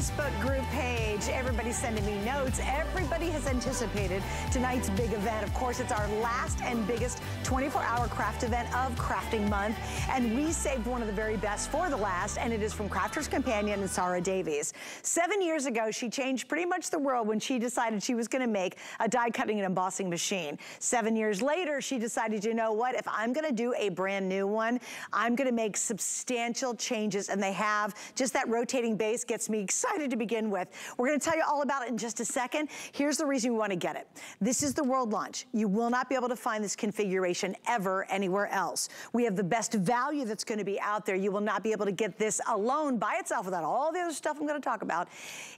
Facebook group page. Everybody's sending me notes. Everybody has anticipated tonight's big event. Of course, it's our last and biggest 24-hour craft event of Crafting Month. And we saved one of the very best for the last, and it is from Crafter's Companion and Sara Davies. Seven years ago, she changed pretty much the world when she decided she was gonna make a die cutting and embossing machine. Seven years later, she decided, you know what, if I'm gonna do a brand new one, I'm gonna make substantial changes, and they have just that rotating base gets me excited to begin with. We're gonna tell you all about it in just a second. Here's the reason we wanna get it. This is the world launch. You will not be able to find this configuration ever anywhere else. We have the best value that's gonna be out there. You will not be able to get this alone by itself without all the other stuff I'm gonna talk about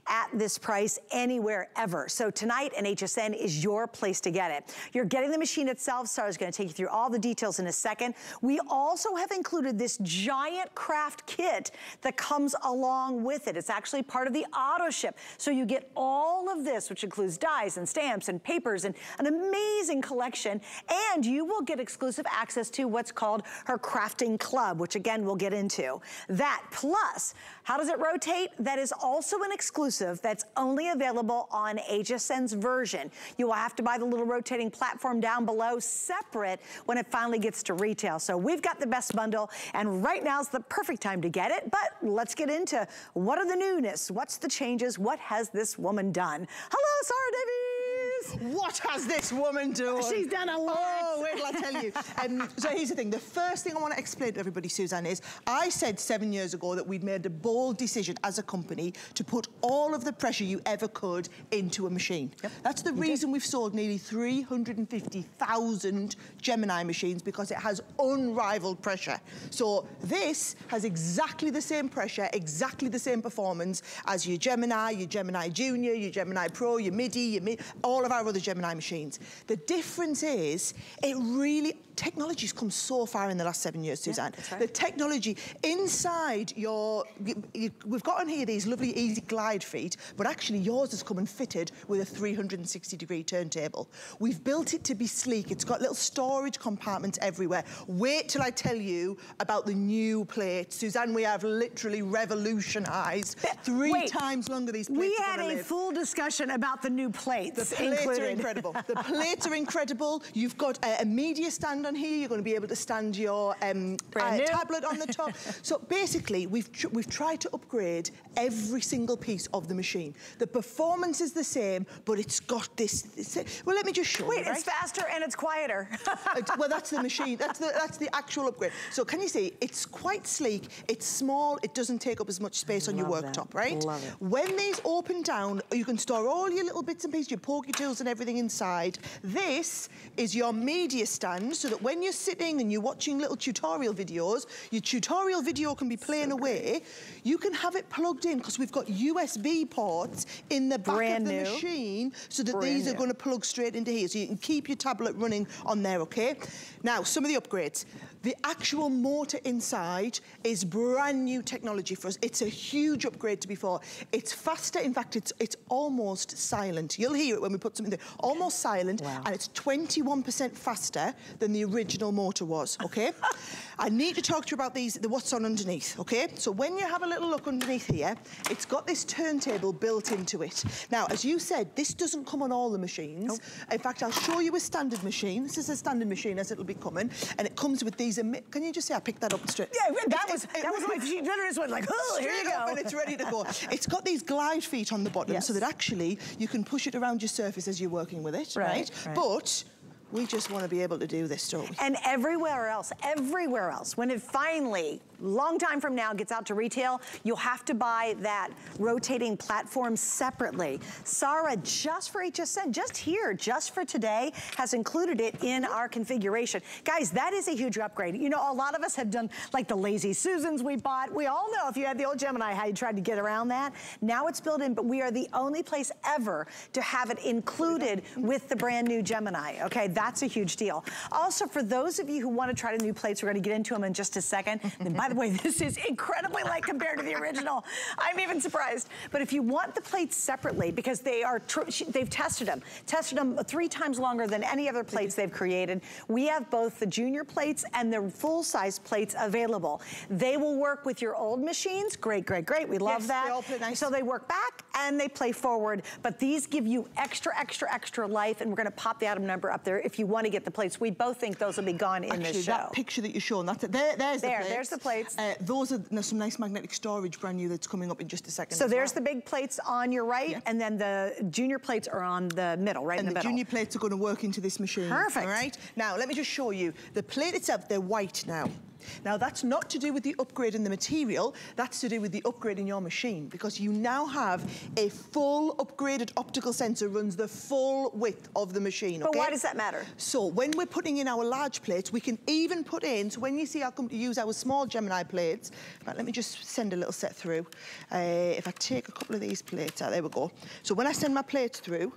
at this price anywhere ever. So tonight, an HSN is your place to get it. You're getting the machine itself. Sara's gonna take you through all the details in a second. We also have included this giant craft kit that comes along with it. It's actually part of the auto ship. So you get all of this, which includes dies and stamps and papers and an amazing collection. And you will get exclusive access to what's called her crafting club, which again, we'll get into. That plus, how does it rotate? That is also an exclusive that's only available on HSN's version. You will have to buy the little rotating platform down below separate when it finally gets to retail. So we've got the best bundle and right now is the perfect time to get it. But let's get into what are the newness? What's the changes? What has this woman done? Hello, Sara Davies. What has this woman done? She's done a lot. Oh, wait till I tell you. Um, so here's the thing. The first thing I want to explain to everybody, Suzanne, is I said seven years ago that we'd made a bold decision as a company to put all of the pressure you ever could into a machine. Yep. That's the reason did. we've sold nearly 350,000 Gemini machines because it has unrivaled pressure. So this has exactly the same pressure, exactly the same performance as your Gemini, your Gemini Junior, your Gemini Pro, your MIDI, your Mi all of our other Gemini machines. The difference is it really technology's come so far in the last seven years, Suzanne. Yeah, right. The technology inside your, you, you, we've got on here these lovely easy glide feet, but actually yours has come and fitted with a 360 degree turntable. We've built it to be sleek. It's got little storage compartments everywhere. Wait till I tell you about the new plates. Suzanne, we have literally revolutionized three Wait, times longer these plates We had a live. full discussion about the new plates The plates included. are incredible. the plates are incredible. You've got a, a media stand stand on here. You're going to be able to stand your um, uh, tablet on the top. so basically, we've, tr we've tried to upgrade every single piece of the machine. The performance is the same, but it's got this... this well, let me just show Wait, you, right? it's faster and it's quieter. well, that's the machine. That's the, that's the actual upgrade. So can you see, it's quite sleek. It's small. It doesn't take up as much space on your worktop, that. right? Love it. When these open down, you can store all your little bits and pieces, your pokey tools and everything inside. This is your media stand, so that when you're sitting and you're watching little tutorial videos, your tutorial video can be playing so away. You can have it plugged in because we've got USB ports in the back Brand of the new. machine so that Brand these new. are going to plug straight into here. So you can keep your tablet running on there, okay? Now, some of the upgrades. The actual motor inside is brand new technology for us. It's a huge upgrade to before. It's faster. In fact, it's, it's almost silent. You'll hear it when we put something there. Almost silent. Wow. And it's 21% faster than the original motor was, okay? I need to talk to you about these, the what's on underneath, okay? So when you have a little look underneath here, it's got this turntable built into it. Now, as you said, this doesn't come on all the machines. Nope. In fact, I'll show you a standard machine. This is a standard machine as it'll be coming. And it comes with these, can you just say I picked that up straight? Yeah, that was, that was my, she literally went like, oh, here you go. and it's ready to go. it's got these glide feet on the bottom yes. so that actually you can push it around your surface as you're working with it, right? right? right. But we just want to be able to do this, don't we? And everywhere else, everywhere else, when it finally long time from now gets out to retail, you'll have to buy that rotating platform separately. Sara, just for HSN, just here, just for today, has included it in our configuration. Guys, that is a huge upgrade. You know, a lot of us have done like the Lazy Susans we bought. We all know if you had the old Gemini, how you tried to get around that. Now it's built in, but we are the only place ever to have it included with the brand new Gemini. Okay, that's a huge deal. Also, for those of you who want to try the new plates, we're going to get into them in just a second. And by the the way, this is incredibly light compared to the original. I'm even surprised. But if you want the plates separately, because they are, they've tested them, tested them three times longer than any other plates they've created. We have both the junior plates and the full-size plates available. They will work with your old machines. Great, great, great. We love yes, that. They nice. So they work back and they play forward. But these give you extra, extra, extra life. And we're going to pop the item number up there if you want to get the plates. We both think those will be gone in Actually, this show. that picture that you're showing, that's it. There, there's there, the plates. there's the plates. Uh, those are there's some nice magnetic storage brand new that's coming up in just a second. So there's well. the big plates on your right, yeah. and then the junior plates are on the middle, right and in the, the junior plates are going to work into this machine. Perfect. All right. Now let me just show you the plate itself. They're white now. Now that's not to do with the upgrade in the material, that's to do with the upgrade in your machine because you now have a full upgraded optical sensor runs the full width of the machine, But okay? why does that matter? So when we're putting in our large plates, we can even put in, so when you see our company use our small Gemini plates, right, let me just send a little set through. Uh, if I take a couple of these plates out, there we go. So when I send my plates through,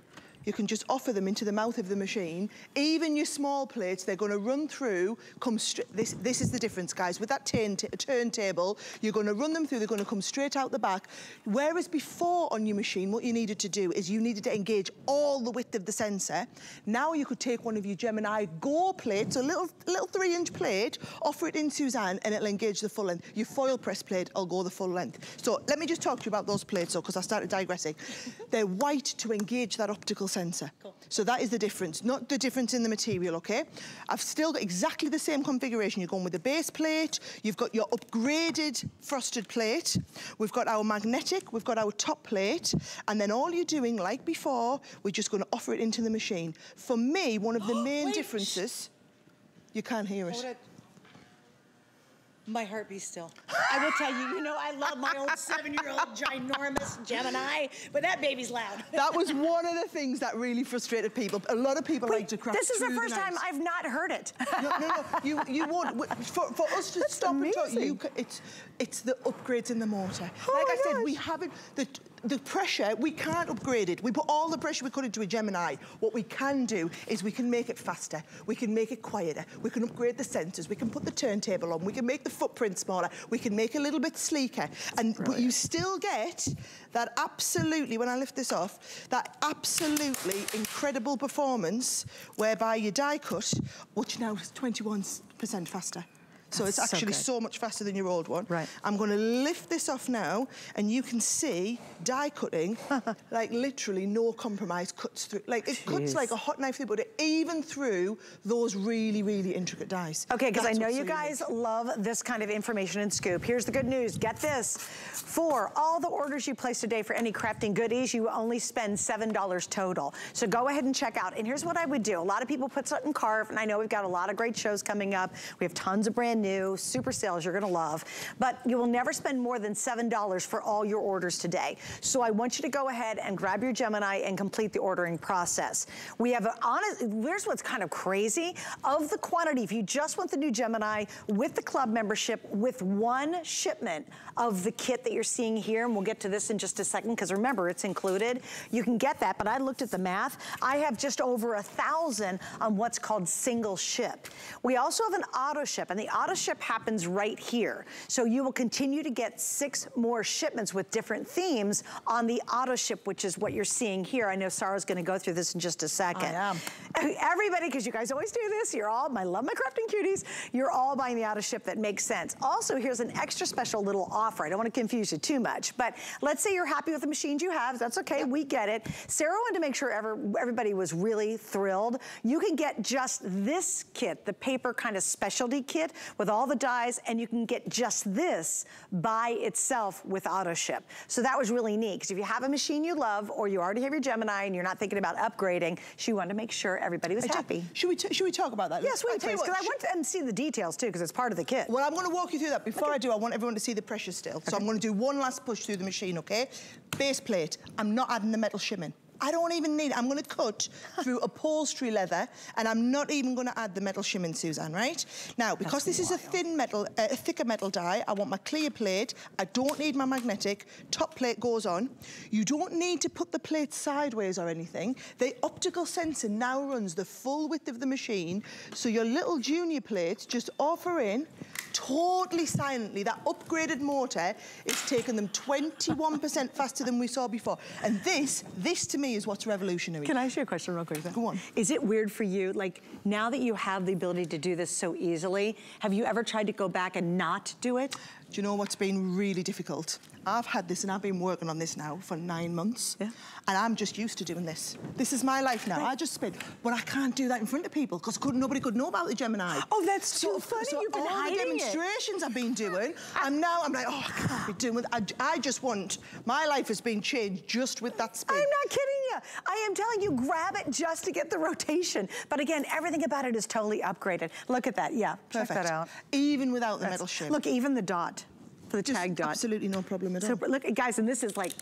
you can just offer them into the mouth of the machine. Even your small plates, they're going to run through, come straight. This, this is the difference, guys. With that turn turntable, you're going to run them through, they're going to come straight out the back. Whereas before on your machine, what you needed to do is you needed to engage all the width of the sensor. Now you could take one of your Gemini Go plates, a little, little three inch plate, offer it in Suzanne, and it'll engage the full length. Your foil press plate will go the full length. So let me just talk to you about those plates, though, because I started digressing. They're white to engage that optical sensor. Cool. So that is the difference, not the difference in the material, okay? I've still got exactly the same configuration. You're going with the base plate, you've got your upgraded frosted plate, we've got our magnetic, we've got our top plate, and then all you're doing, like before, we're just going to offer it into the machine. For me, one of the main differences, you can't hear it. My heart beats still. I will tell you, you know, I love my old seven-year-old ginormous Gemini, but that baby's loud. That was one of the things that really frustrated people. A lot of people Wait, like to craft This is the first night. time I've not heard it. no, no, no. You, you won't. For, for us to That's stop and talk, you, amazing. it's, it's the upgrades in the motor. Oh like I said, we haven't. The, the pressure, we can't upgrade it. We put all the pressure we could into a Gemini. What we can do is we can make it faster. We can make it quieter. We can upgrade the sensors. We can put the turntable on. We can make the footprint smaller. We can make it a little bit sleeker. And but you still get that absolutely, when I lift this off, that absolutely incredible performance whereby your die cut, which now is 21% faster. So That's it's actually good. so much faster than your old one. Right. I'm going to lift this off now, and you can see die cutting, like literally no compromise cuts through. Like it cuts like a hot knife through, butter, even through those really, really intricate dies. Okay, because I know you so guys love this kind of information and scoop. Here's the good news. Get this. For all the orders you place today for any crafting goodies, you only spend $7 total. So go ahead and check out. And here's what I would do. A lot of people put something carve, and I know we've got a lot of great shows coming up. We have tons of brand new, super sales you're gonna love. But you will never spend more than $7 for all your orders today. So I want you to go ahead and grab your Gemini and complete the ordering process. We have, a honest, here's what's kind of crazy. Of the quantity, if you just want the new Gemini with the club membership, with one shipment of the kit that you're seeing here, and we'll get to this in just a second, because remember, it's included. You can get that, but I looked at the math. I have just over a thousand on what's called single ship. We also have an auto ship, and the auto ship happens right here. So you will continue to get six more shipments with different themes on the auto ship, which is what you're seeing here. I know Sara's gonna go through this in just a second. I am. Everybody, because you guys always do this, you're all, I love my crafting cuties, you're all buying the auto ship that makes sense. Also, here's an extra special little offer. I don't want to confuse you too much, but let's say you're happy with the machines you have. That's okay, we get it. Sara wanted to make sure ever, everybody was really thrilled. You can get just this kit, the paper kind of specialty kit with all the dies, and you can get just this by itself with auto ship. So that was really neat, because if you have a machine you love, or you already have your Gemini and you're not thinking about upgrading, she wanted to make sure everybody was I happy. Should we, t- should we talk about that? Yes, wait, please, because I want to see the details too, because it's part of the kit. Well, I'm going to walk you through that. Before I do, I want everyone to see the pressure still. So I'm going to do one last push through the machine, okay? Base plate. I'm not adding the metal shimming. I don't even need it. I'm going to cut through upholstery leather, and I'm not even going to add the metal shimming, Suzanne, right? Now, because this is a thin metal, uh, a thicker metal die, I want my clear plate. I don't need my magnetic. Top plate goes on. You don't need to put the plate sideways or anything. The optical sensor now runs the full width of the machine, so your little junior plates just offer in totally silently. That upgraded motor is taking them 21% faster than we saw before. And this, this to me is what's revolutionary. Can I ask you a question real quick? Go on. Is it weird for you, like now that you have the ability to do this so easily, have you ever tried to go back and not do it? Do you know what's been really difficult? I've had this and I've been working on this now for nine months. Yeah. And I'm just used to doing this. This is my life now. Right. I just spin. But I can't do that in front of people because nobody could know about the Gemini. Oh, that's too funny. So You've been all hiding the it. demonstrations I've been doing, and now I'm like, oh, I can't be doing with I, I just want, my life has been changed just with that spin. I'm not kidding you. I am telling you, grab it just to get the rotation. But again, everything about it is totally upgraded. Look at that. Yeah, check that out. Even without the That's- metal shim. Look, even the dot for the Just tag dot. Absolutely no problem at all. So look, guys, and this is like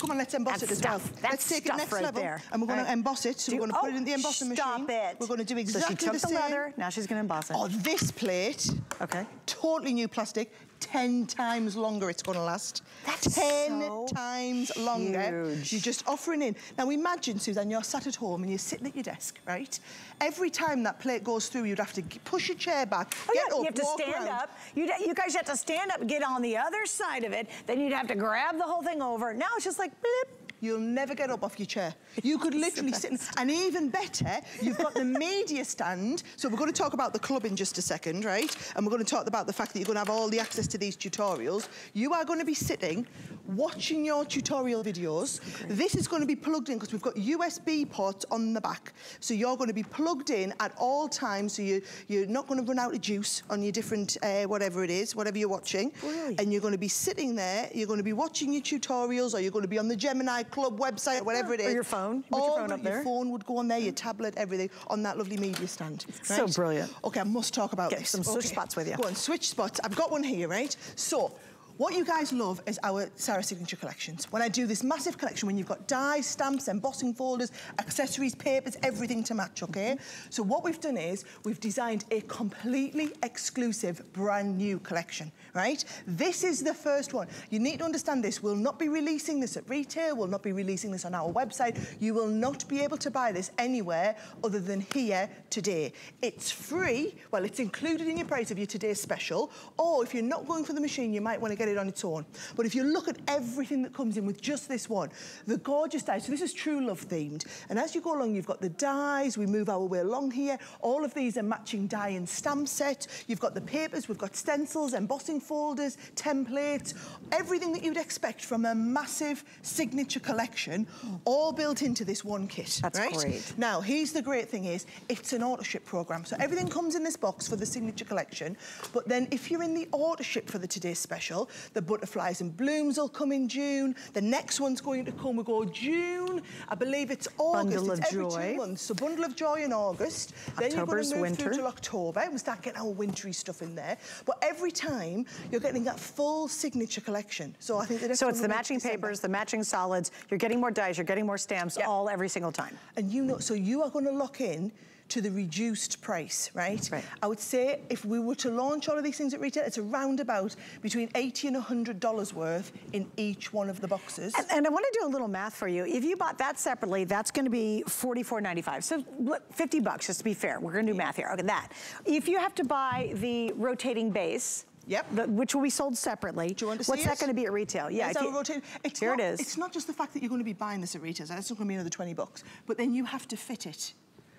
Come on, let's emboss That's it as well. That's let's take it next right level. there. And we're going Right. to emboss it. So Do- we're going to put it oh, in the oh, embossing stop machine. it. We're going to do So exactly she took the the same. leather, now she's gonna emboss it. Oh, this plate. Okay. Totally new plastic. 10 times longer it's going to last. That's 10 so times longer. huge. You're just offering in. Now imagine, Suzanne, you're sat at home and you're sitting at your desk, right? Every time that plate goes through, you'd have to push your chair back, Oh, get yeah, up, you have to stand around. up. You'd, you guys have to stand up and get on the other side of it. Then you'd have to grab the whole thing over. Now it's just like, blip. You'll never get up off your chair. You could literally sit, in, and even better, you've got the media stand. So we're going to talk about the club in just a second, right? And we're going to talk about the fact that you're going to have all the access to these tutorials. You are going to be sitting, watching your tutorial videos. This is going to be plugged in because we've got USB ports on the back. So you're going to be plugged in at all times. So you, you're not going to run out of juice on your different, uh, whatever it is, whatever you're watching. Brilliant. And you're going to be sitting there, you're going to be watching your tutorials, or you're going to be on the Gemini Club website, or whatever it Or your phone. Put your phone up there. Your phone would go on there, your tablet, everything, on that lovely media stand. Right? So brilliant. Okay, I must talk about Get this. some switch Okay. spots with you. Go on, switch spots. I've got one here, right? So, what you guys love is our Sara Signature collections. When I do this massive collection, when you've got dies, stamps, embossing folders, accessories, papers, everything to match, okay? So what we've done is we've designed a completely exclusive, brand new collection, right? This is the first one. You need to understand this. We'll not be releasing this at retail. We'll not be releasing this on our website. You will not be able to buy this anywhere other than here today. It's free. Well, it's included in your price of your today's special. Or if you're not going for the machine, you might want to get it on its own. But if you look at everything that comes in with just this one, the gorgeous dies. So this is True Love themed. And as you go along, you've got the dies. We move our way along here. All of these are matching die and stamp set. You've got the papers. We've got stencils, embossing folders, templates, everything that you'd expect from a massive signature collection, all built into this one kit. That's right? great. Now, here's the great thing is, it's an auto ship program. So everything comes in this box for the signature collection. But then if you're in the auto ship for the today's special, the butterflies and blooms will come in June. The next one's going to come, we go June. I believe it's August. Bundle it's of every Joy. two months. So bundle of joy in August. October's then you're going to move winter. through to October and we start getting our wintry stuff in there. But every time you're getting that full signature collection. So I think the So it's the matching papers, the matching solids. You're getting more dies, you're getting more stamps, Yep. all every single time. And you know, so you are going to lock in to the reduced price, right? Right. I would say if we were to launch all of these things at retail, it's around about between 80 and 100 dollars worth in each one of the boxes. And, and I want to do a little math for you. If you bought that separately, that's going to be $44.95. So 50 bucks, just to be fair. We're going to do math here. Okay, that. If you have to buy the rotating base, Yep. the- which will be sold separately. Do you want to see What's that going to be at retail? Yeah. Our you- rotating- it's here not, it is. It's not just the fact that you're going to be buying this at retail. That's not going to be another 20 bucks. But then you have to fit it.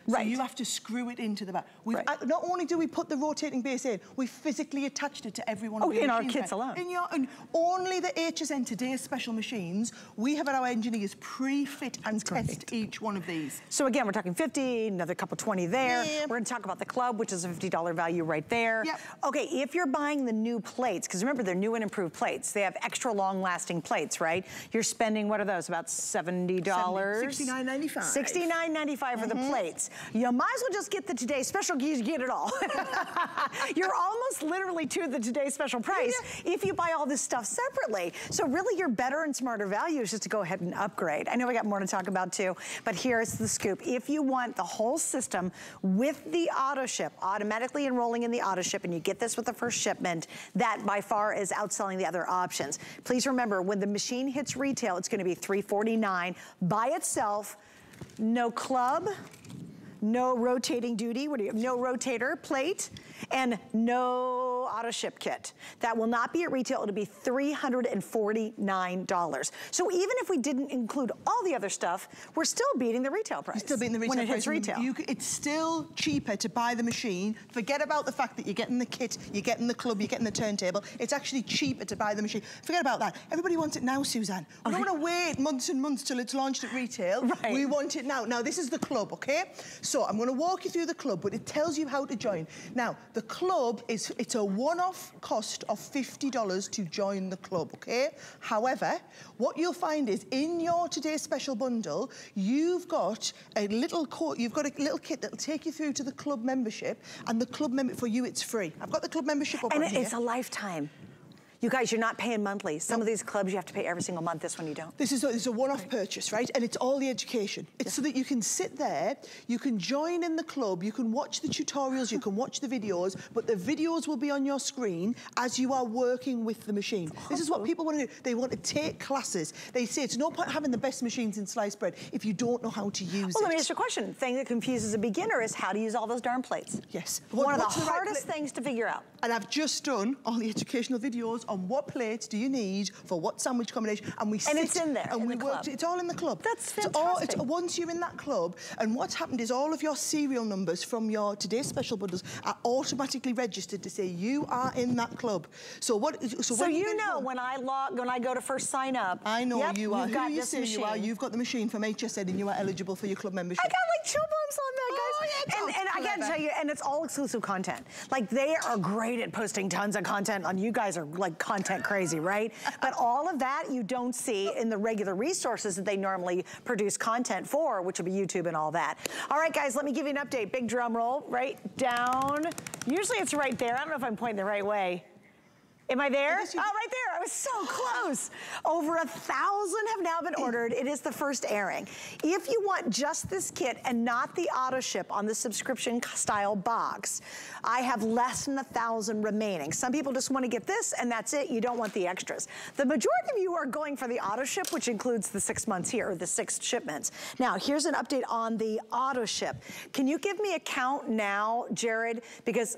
So you have to screw it into the back. We've, Right. uh, not only do we put the rotating base in, we physically attached it to every one Oh, of the in our kits there. alone. In your, and only the HSN Today's special machines, we have our engineers pre-fit and test each one of these. So again, we're talking 50, another couple 20 there. Yeah. We're gonna talk about the club, which is a $50 value right there. Yep. Okay, if you're buying the new plates, because remember, they're new and improved plates. They have extra long lasting plates, right? You're spending, what are those, about $70? $69.95. $69.95 for the plates. You might as well just get the Today Special, you get it all. you're almost literally to the Today Special price if you buy all this stuff separately. So really your better and smarter value is just to go ahead and upgrade. I know we got more to talk about too, but here's the scoop. If you want the whole system with the auto ship, automatically enrolling in the auto ship, and you get this with the first shipment, that by far is outselling the other options. Please remember, when the machine hits retail, it's gonna be 349 by itself, no club, no rotating duty, what do you, have? no rotator plate, and no auto ship kit. That will not be at retail, it'll be $349. So even if we didn't include all the other stuff, we're still beating the retail price. You're still beating the retail when it price. hits retail. You, it's still cheaper to buy the machine. Forget about the fact that you're getting the kit, you're getting the club, you're getting the turntable. It's actually cheaper to buy the machine. Forget about that. Everybody wants it now, Suzanne. We don't want to wait months and months till it's launched at retail. Right. We want it now. Now, this is the club, okay? So I'm going to walk you through the club, but it tells you how to join. Now, the club is, it's a one-off cost of $50 to join the club, okay? However, what you'll find is in your today's special bundle, you've got a little co- you've got a little kit that'll take you through to the club membership, and the club member for you, it's free. I've got the club membership up and on it- here. it's a lifetime. You guys, you're not paying monthly. Some of these clubs you have to pay every single month. This one you don't. This is a, a one-off purchase, right? And it's all the education. It's so that you can sit there, you can join in the club, you can watch the tutorials, you can watch the videos, but the videos will be on your screen as you are working with the machine. This is what people want to do. They want to take classes. They say it's no point having the best machines in sliced bread if you don't know how to use Well, it. let me ask you a question. The Thing that confuses a beginner is how to use all those darn plates. Yes. One What- of the the hardest pla- things to figure out. And I've just done all the educational videos on what plates do you need for what sandwich combination, and we And sit it's in there, and in we the worked. club. It's all in the club. That's It's all- it's- fantastic. once you're in that club, and what's happened is all of your serial numbers from your today's special bundles are automatically registered to say you are in that club. So what? So, So you know home- when I log, when I go to first sign up. I know yep, you are. You've Who got you this say you are? You've got the machine from HSN, and you are eligible for your club membership. I got like chill bumps on that, guys. Oh, yeah, and and I gotta tell you, and it's all exclusive content. Like they are great at posting tons of content on you guys are like content crazy, right? but all of that you don't see in the regular resources that they normally produce content for, which would be YouTube and all that. All right, guys, let me give you an update. Big drum roll, right down. Usually it's right there. I don't know if I'm pointing the right way. Am I there? guess Oh, right there. I was so close. Over a thousand have now been ordered. It is the first airing. If you want just this kit and not the auto ship on the subscription style box, I have less than a thousand remaining. Some people just want to get this and that's it. You don't want the extras. The majority of you are going for the auto ship, which includes the six months here, or the six shipments. Now, here's an update on the auto ship. Can you give me a count now, Jared? Because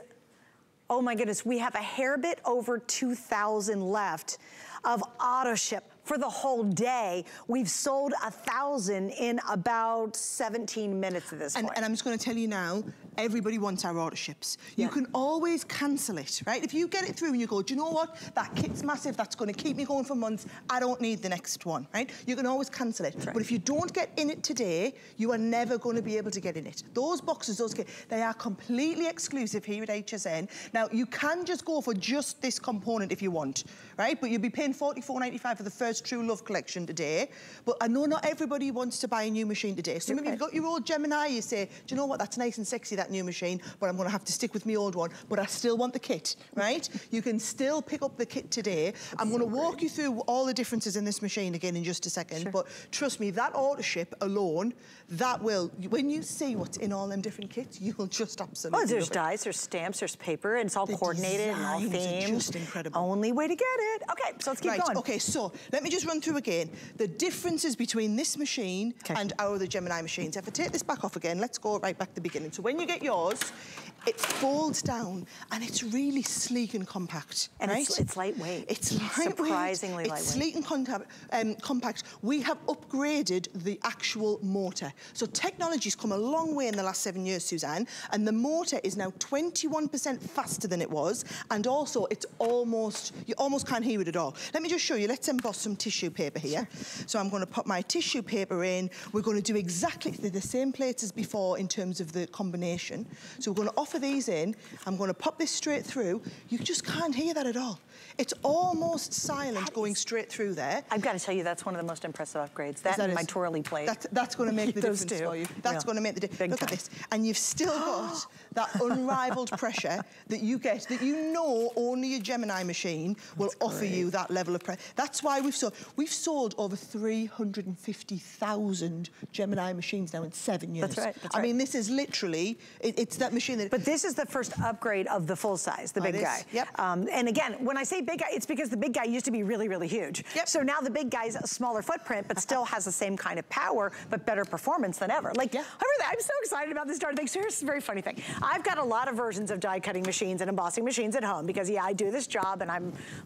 Oh my goodness, we have a hair bit over 2,000 left of auto ship for the whole day. We've sold a thousand in about 17 minutes at this And, point. and I'm just going to tell you now, everybody wants our auto ships. You Yeah. can always cancel it, right? If you get it through and you go, do you know what? That kit's massive. That's going to keep me going for months. I don't need the next one, right? You can always cancel it. right. But if you don't get in it today, you are never going to be able to get in it. Those boxes, those kits, they are completely exclusive here at HSN. Now, you can just go for just this component if you want, right? But you'll be paying $44.95 for the first True Love collection today. But I know not everybody wants to buy a new machine today. So maybe you've got your old Gemini, you say, do you know what, that's nice and sexy, that new machine, but I'm going to have to stick with my old one, but I still want the kit, right? you can still pick up the kit today. I'm going to walk you through all the differences in this machine again in just a second, but trust me, that auto ship alone, that will, when you see what's in all them different kits, you will just absolutely Oh, there's dies, there's stamps, there's paper, and it's all The coordinated and all themed. just incredible. Only way to get it. Okay, so let's keep right, going. okay, so let me just run through again the differences between this machine 'Kay. and our other Gemini machines. If I take this back off again, let's go right back to the beginning. So when you get yours, it folds down and it's really sleek and compact. And right? it's- it's lightweight. It's lightweight. Surprisingly lightweight. it's lightweight. sleek and conta- um, compact. We have upgraded the actual motor. So technology's come a long way in the last seven years, Suzanne, and the motor is now 21% faster than it was, and also it's almost, you almost can't hear it at all. Let me just show you. Let's emboss some tissue paper here. So I'm going to put my tissue paper in. We're going to do exactly the, same plates as before in terms of the combination. So we're going to offer these in. I'm going to pop this straight through. You just can't hear that at all. It's almost silent going straight through there. I've got to tell you, that's one of the most impressive upgrades. That, That and my twirly plate. That's, that's going to make the Those difference two. for you. That's Yeah. going to make the difference. Look at this. And you've still got that unrivaled pressure that you get, that you know only a Gemini machine will offer you that level of pressure. That's why we've sold we've sold over 350,000 Gemini machines now in seven years. That's right, that's I right. mean, this is literally, it, it's that machine that... But this is the first upgrade of the full size, the Oh, big guy. Yep. Um, and again, when I say big guy, it's because the big guy used to be really, really huge. Yep. So now the big guy's a smaller footprint, but still has the same kind of power, but better performance than ever. Like, Yeah. I'm so excited about this darn thing. So here's a very funny thing. I've got a lot of versions of die cutting machines and embossing machines at home because yeah, I do this job and I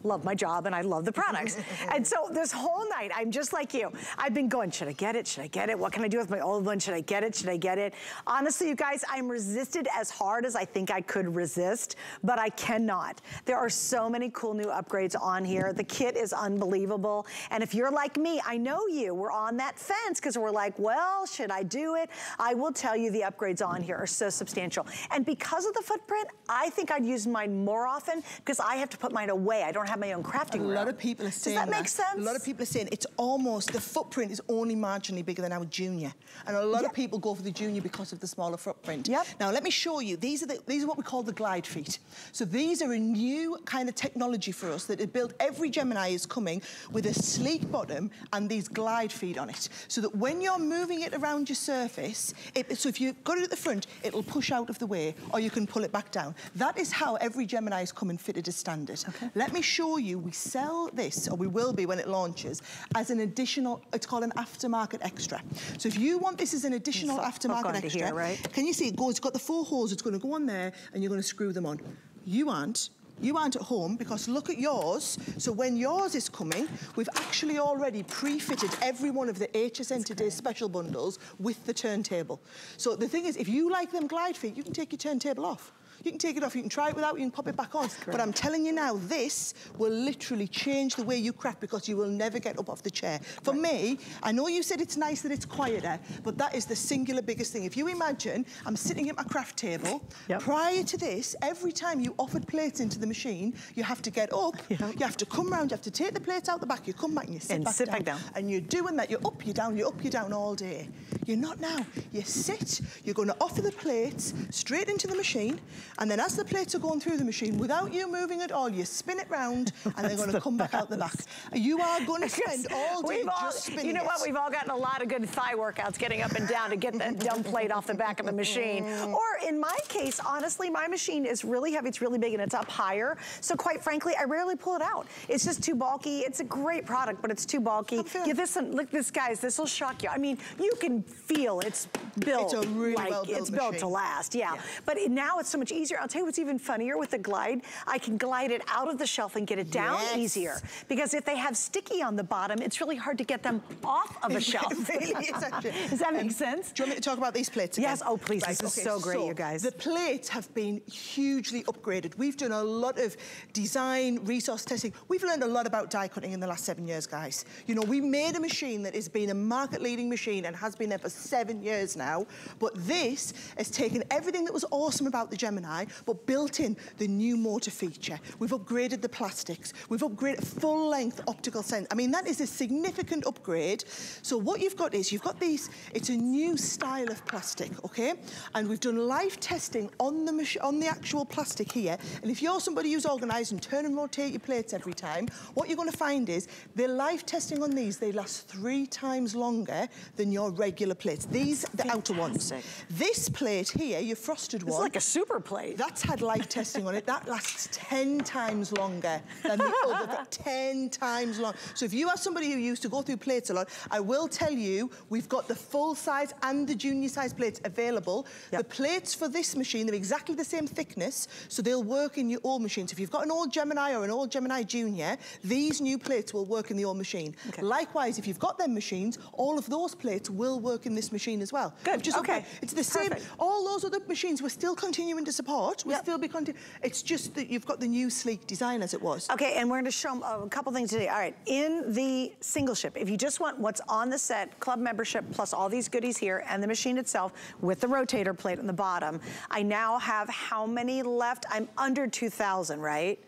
love my job and I love the products. and so this whole night, I'm just like you. I've been going, should I get it? Should I get it? What can I do with my old one? Should I get it? Should I get it? Honestly, you guys, I'm resisted as hard as I think I could resist, but I cannot. There are so many cool new upgrades on here. The kit is unbelievable. And if you're like me, I know you. We're on that fence because we're like, well, should I do it? I will tell you the upgrades on here are so substantial. And because of the footprint, I think I'd use mine more often because I have to put mine away. I don't have my own crafting room. A room. lot of people are saying Does that make sense? A lot of people are saying it's almost, the footprint is only marginally bigger than our junior. And a lot Yep. of people go for the junior because of the smaller footprint. Yep. Now, let me show you. These are, the, these are what we call the glide feet. So these are a new kind of technology for us that that is built, every Gemini is coming with a sleek bottom and these glide feet on it. So that when you're moving it around your surface, it, so if you've got it at the front, it'll push out of the way or you can pull it back down. That is how every Gemini is coming fitted as standard. Okay. Let me show you, we sell this, or we will be when it launches, as an additional, it's called an aftermarket extra. So if you want this as an additional So- aftermarket extra, here, right? can you see it goes, it's got the four holes, it's gonna go on there, and you're gonna screw them on. You aren't. You aren't at home because look at yours. So when yours is coming, we've actually already pre-fitted every one of the HSN Today special bundles with the turntable. So the thing is, if you like them glide feet, you can take your turntable off. You can take it off, you can try it without, you can pop it back on. But I'm telling you now, this will literally change the way you craft because you will never get up off the chair. For me, I know you said it's nice that it's quieter, but that is the singular biggest thing. If you imagine, I'm sitting at my craft table. Yep. Prior to this, every time you offered plates into the machine, you have to get up, Yep. you have to come round, you have to take the plates out the back, you come back and you sit, And back, sit down. back down. And you're doing that, you're up, you're down, you're up, you're down all day. You're not now. You sit, you're going to offer the plates straight into the machine, and then as the plates are going through the machine, without you moving at all, you spin it round, and they're going to come back out the back. You are going to spend all day We've all, just spinning you know what? it. We've all gotten a lot of good thigh workouts getting up and down to get that dumb plate off the back of the machine. Mm. Or in my case, honestly, my machine is really heavy. It's really big and it's up higher. So quite frankly, I rarely pull it out. It's just too bulky. It's a great product, but it's too bulky. Give this some, look this, guys, this will shock you. I mean, you can feel it's built It's a really like well-built it's built to last, yeah. But it- now it's so much easier. I'll tell you what's even funnier with the glide. I can glide it out of the shelf and get it down Yes. easier. Because if they have sticky on the bottom, it's really hard to get them off of a shelf. really. Does that make Um, sense? Do you want me to talk about these plates again? Yes, oh, please, this is so great, you guys. The plates have been hugely upgraded. We've done a lot of design, resource testing. We've learned a lot about die cutting in the last seven years, guys. You know, we made a machine that has been a market-leading machine and has been there for seven years now. But this has taken everything that was awesome about the Gemini, but built in the new motor feature. We've upgraded the plastics. We've upgraded full-length optical sense. I mean, that is a significant upgrade. So what you've got is you've got these, it's a new style of plastic, okay? And we've done live testing on the on the actual plastic here. And if you're somebody who's organised and turn and rotate your plates every time, what you're going to find is the live testing on these, they last three times longer than your regular plates. These, the outer ones. This plate here, your frosted It's one, like a super plate. That's had live testing on it. That lasts 10 times longer than the other, 10 times long. So if you are somebody who used to go through plates a lot, I will tell you, we've got the full size and the junior size plates available. Yep. The plates for this machine, they're exactly the same thickness, so they'll work in your old machine. So if you've got an old Gemini or an old Gemini Junior, these new plates will work in the old machine. Okay. Likewise, if you've got them machines, all of those plates will work in this machine as well. Good, just okay. It's the same, all those other machines we're still continuing to support. We'll Yep. still be continuing. It's just that you've got the new sleek design as it was. Okay, and we're going to show a couple things today. All right, in the single ship, if you just want what's on the set, club membership plus all these goodies here and the machine itself with the rotator plate on the bottom, I now have how many left? I'm under 2,000, right?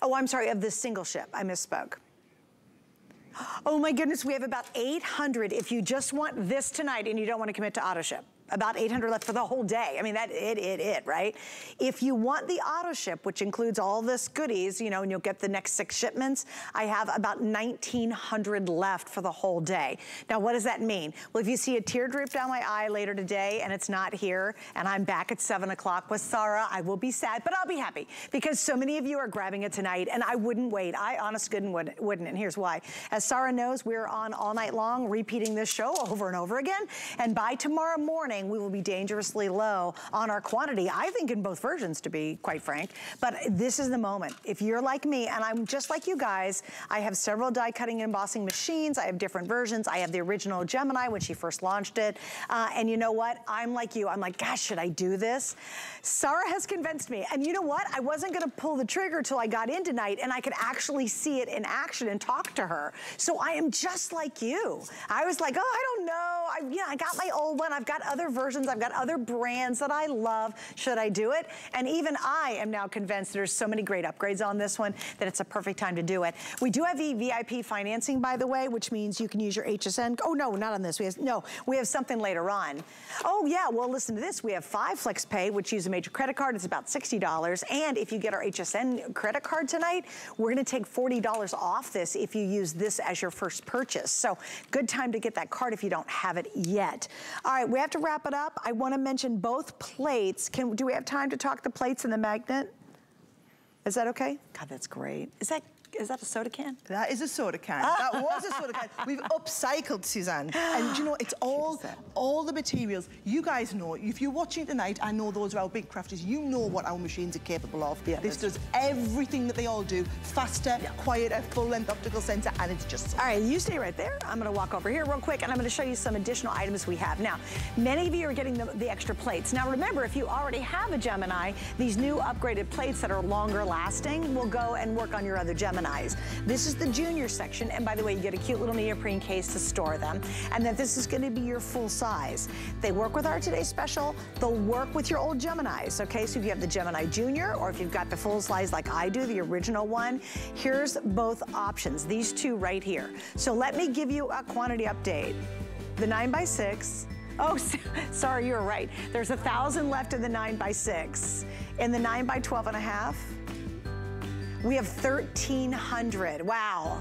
Oh, I'm sorry, of the single ship. I misspoke. Oh my goodness, we have about 800 if you just want this tonight and you don't want to commit to auto ship. About 800 left for the whole day. I mean, that it, it, it, right? If you want the auto ship, which includes all this goodies, you know, and you'll get the next six shipments, I have about 1,900 left for the whole day. Now, what does that mean? Well, if you see a tear drip down my eye later today and it's not here, and I'm back at seven o'clock with Sara, I will be sad, but I'll be happy because so many of you are grabbing it tonight and I wouldn't wait. I honest good wouldn't, and here's why. As Sara knows, we're on all night long repeating this show over and over again. And by tomorrow morning, we will be dangerously low on our quantity. I think in both versions, to be quite frank. But this is the moment. If you're like me, and I'm just like you guys, I have several die cutting and embossing machines. I have different versions. I have the original Gemini when she first launched it. Uh, and you know what? I'm like you. I'm like, gosh, should I do this? Sara has convinced me. And you know what? I wasn't going to pull the trigger till I got in tonight and I could actually see it in action and talk to her. So I am just like you. I was like, oh, I don't know. I, you know, I got my old one. I've got other versions. I've got other brands that I love. Should I do it? And even I am now convinced there's so many great upgrades on this one that it's a perfect time to do it. We do have VIP financing, by the way, which means you can use your HSN. Oh, no, not on this. We have, no, we have something later on. Oh, yeah, well, listen to this. We have five FlexPay, which use a major credit card. It's about $60. And if you get our HSN credit card tonight, we're going to take $40 off this if you use this as your first purchase. So good time to get that card if you don't have it yet. All right, we have to wrap it up. I want to mention both plates. Can Do we have time to talk the plates and the magnet? Is that okay? God, that's great. Is that is that a soda can? That is a soda can. Ah. that was a soda can. We've upcycled, Suzanne. And you know, it's all, all the materials. You guys know, if you're watching tonight, I know those are our big crafters. You know what our machines are capable of. Yeah, this does everything that they all do. Faster, yeah. quieter, full-length optical sensor, and it's just... All right, you stay right there. I'm gonna walk over here real quick, and I'm gonna show you some additional items we have. Now, many of you are getting the, the extra plates. Now, remember, if you already have a Gemini, these new upgraded plates that are longer lasting will go and work on your other Gemini. This is the junior section, and by the way, you get a cute little neoprene case to store them, and then this is gonna be your full size. They work with our Today Special, they'll work with your old Geminis, okay? So if you have the Gemini Junior, or if you've got the full size like I do, the original one, here's both options, these two right here. So let me give you a quantity update. The 9 by 6 Oh, sorry, you were right. There's a thousand left in the nine by six. In the nine by 12 and a half, we have 1,300. Wow.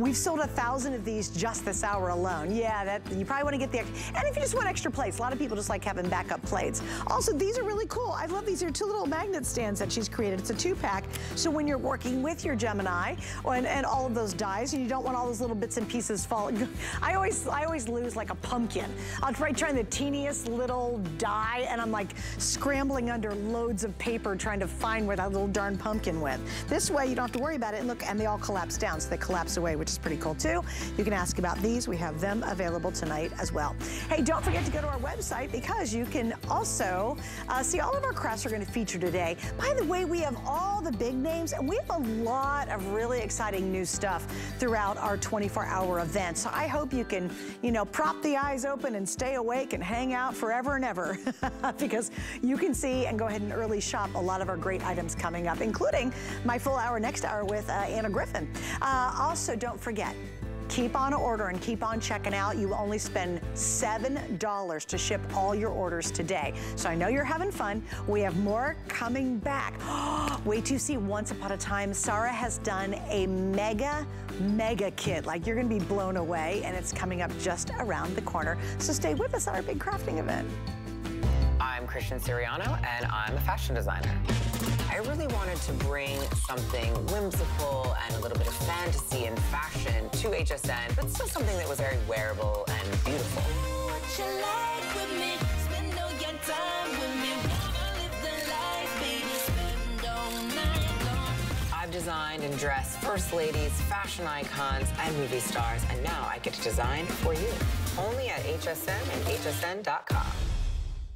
We've sold a thousand of these just this hour alone. Yeah, that you probably want to get the, and if you just want extra plates, a lot of people just like having backup plates. Also, these are really cool. I love these are two little magnet stands that she's created. It's a two pack. So when you're working with your Gemini and, and all of those dies, and you don't want all those little bits and pieces falling. I always, I always lose like a pumpkin. I'll try trying the teeniest little die, and I'm like scrambling under loads of paper trying to find where that little darn pumpkin went. This way, you don't have to worry about it. And look, and they all collapse down, so they collapse away, which is pretty cool too. You can ask about these. We have them available tonight as well. Hey, don't forget to go to our website because you can also uh, see all of our crafts are going to feature today. By the way, we have all the big names and we have a lot of really exciting new stuff throughout our 24-hour event. So I hope you can, you know, prop the eyes open and stay awake and hang out forever and ever because you can see and go ahead and early shop a lot of our great items coming up, including my full hour next hour with uh, Anna Griffin. Uh, also, don't forget, keep on ordering, keep on checking out. You only spend $7 to ship all your orders today. So I know you're having fun. We have more coming back. Wait to see Once Upon a Time. Sara has done a mega, mega kit. Like you're gonna be blown away and it's coming up just around the corner. So stay with us at our big crafting event. I'm Christian Siriano and I'm a fashion designer. I really wanted to bring something whimsical and a little bit of fantasy and fashion to HSN, but still something that was very wearable and beautiful. I've designed and dressed first ladies, fashion icons, and movie stars, and now I get to design for you. Only at HSN and hsn.com.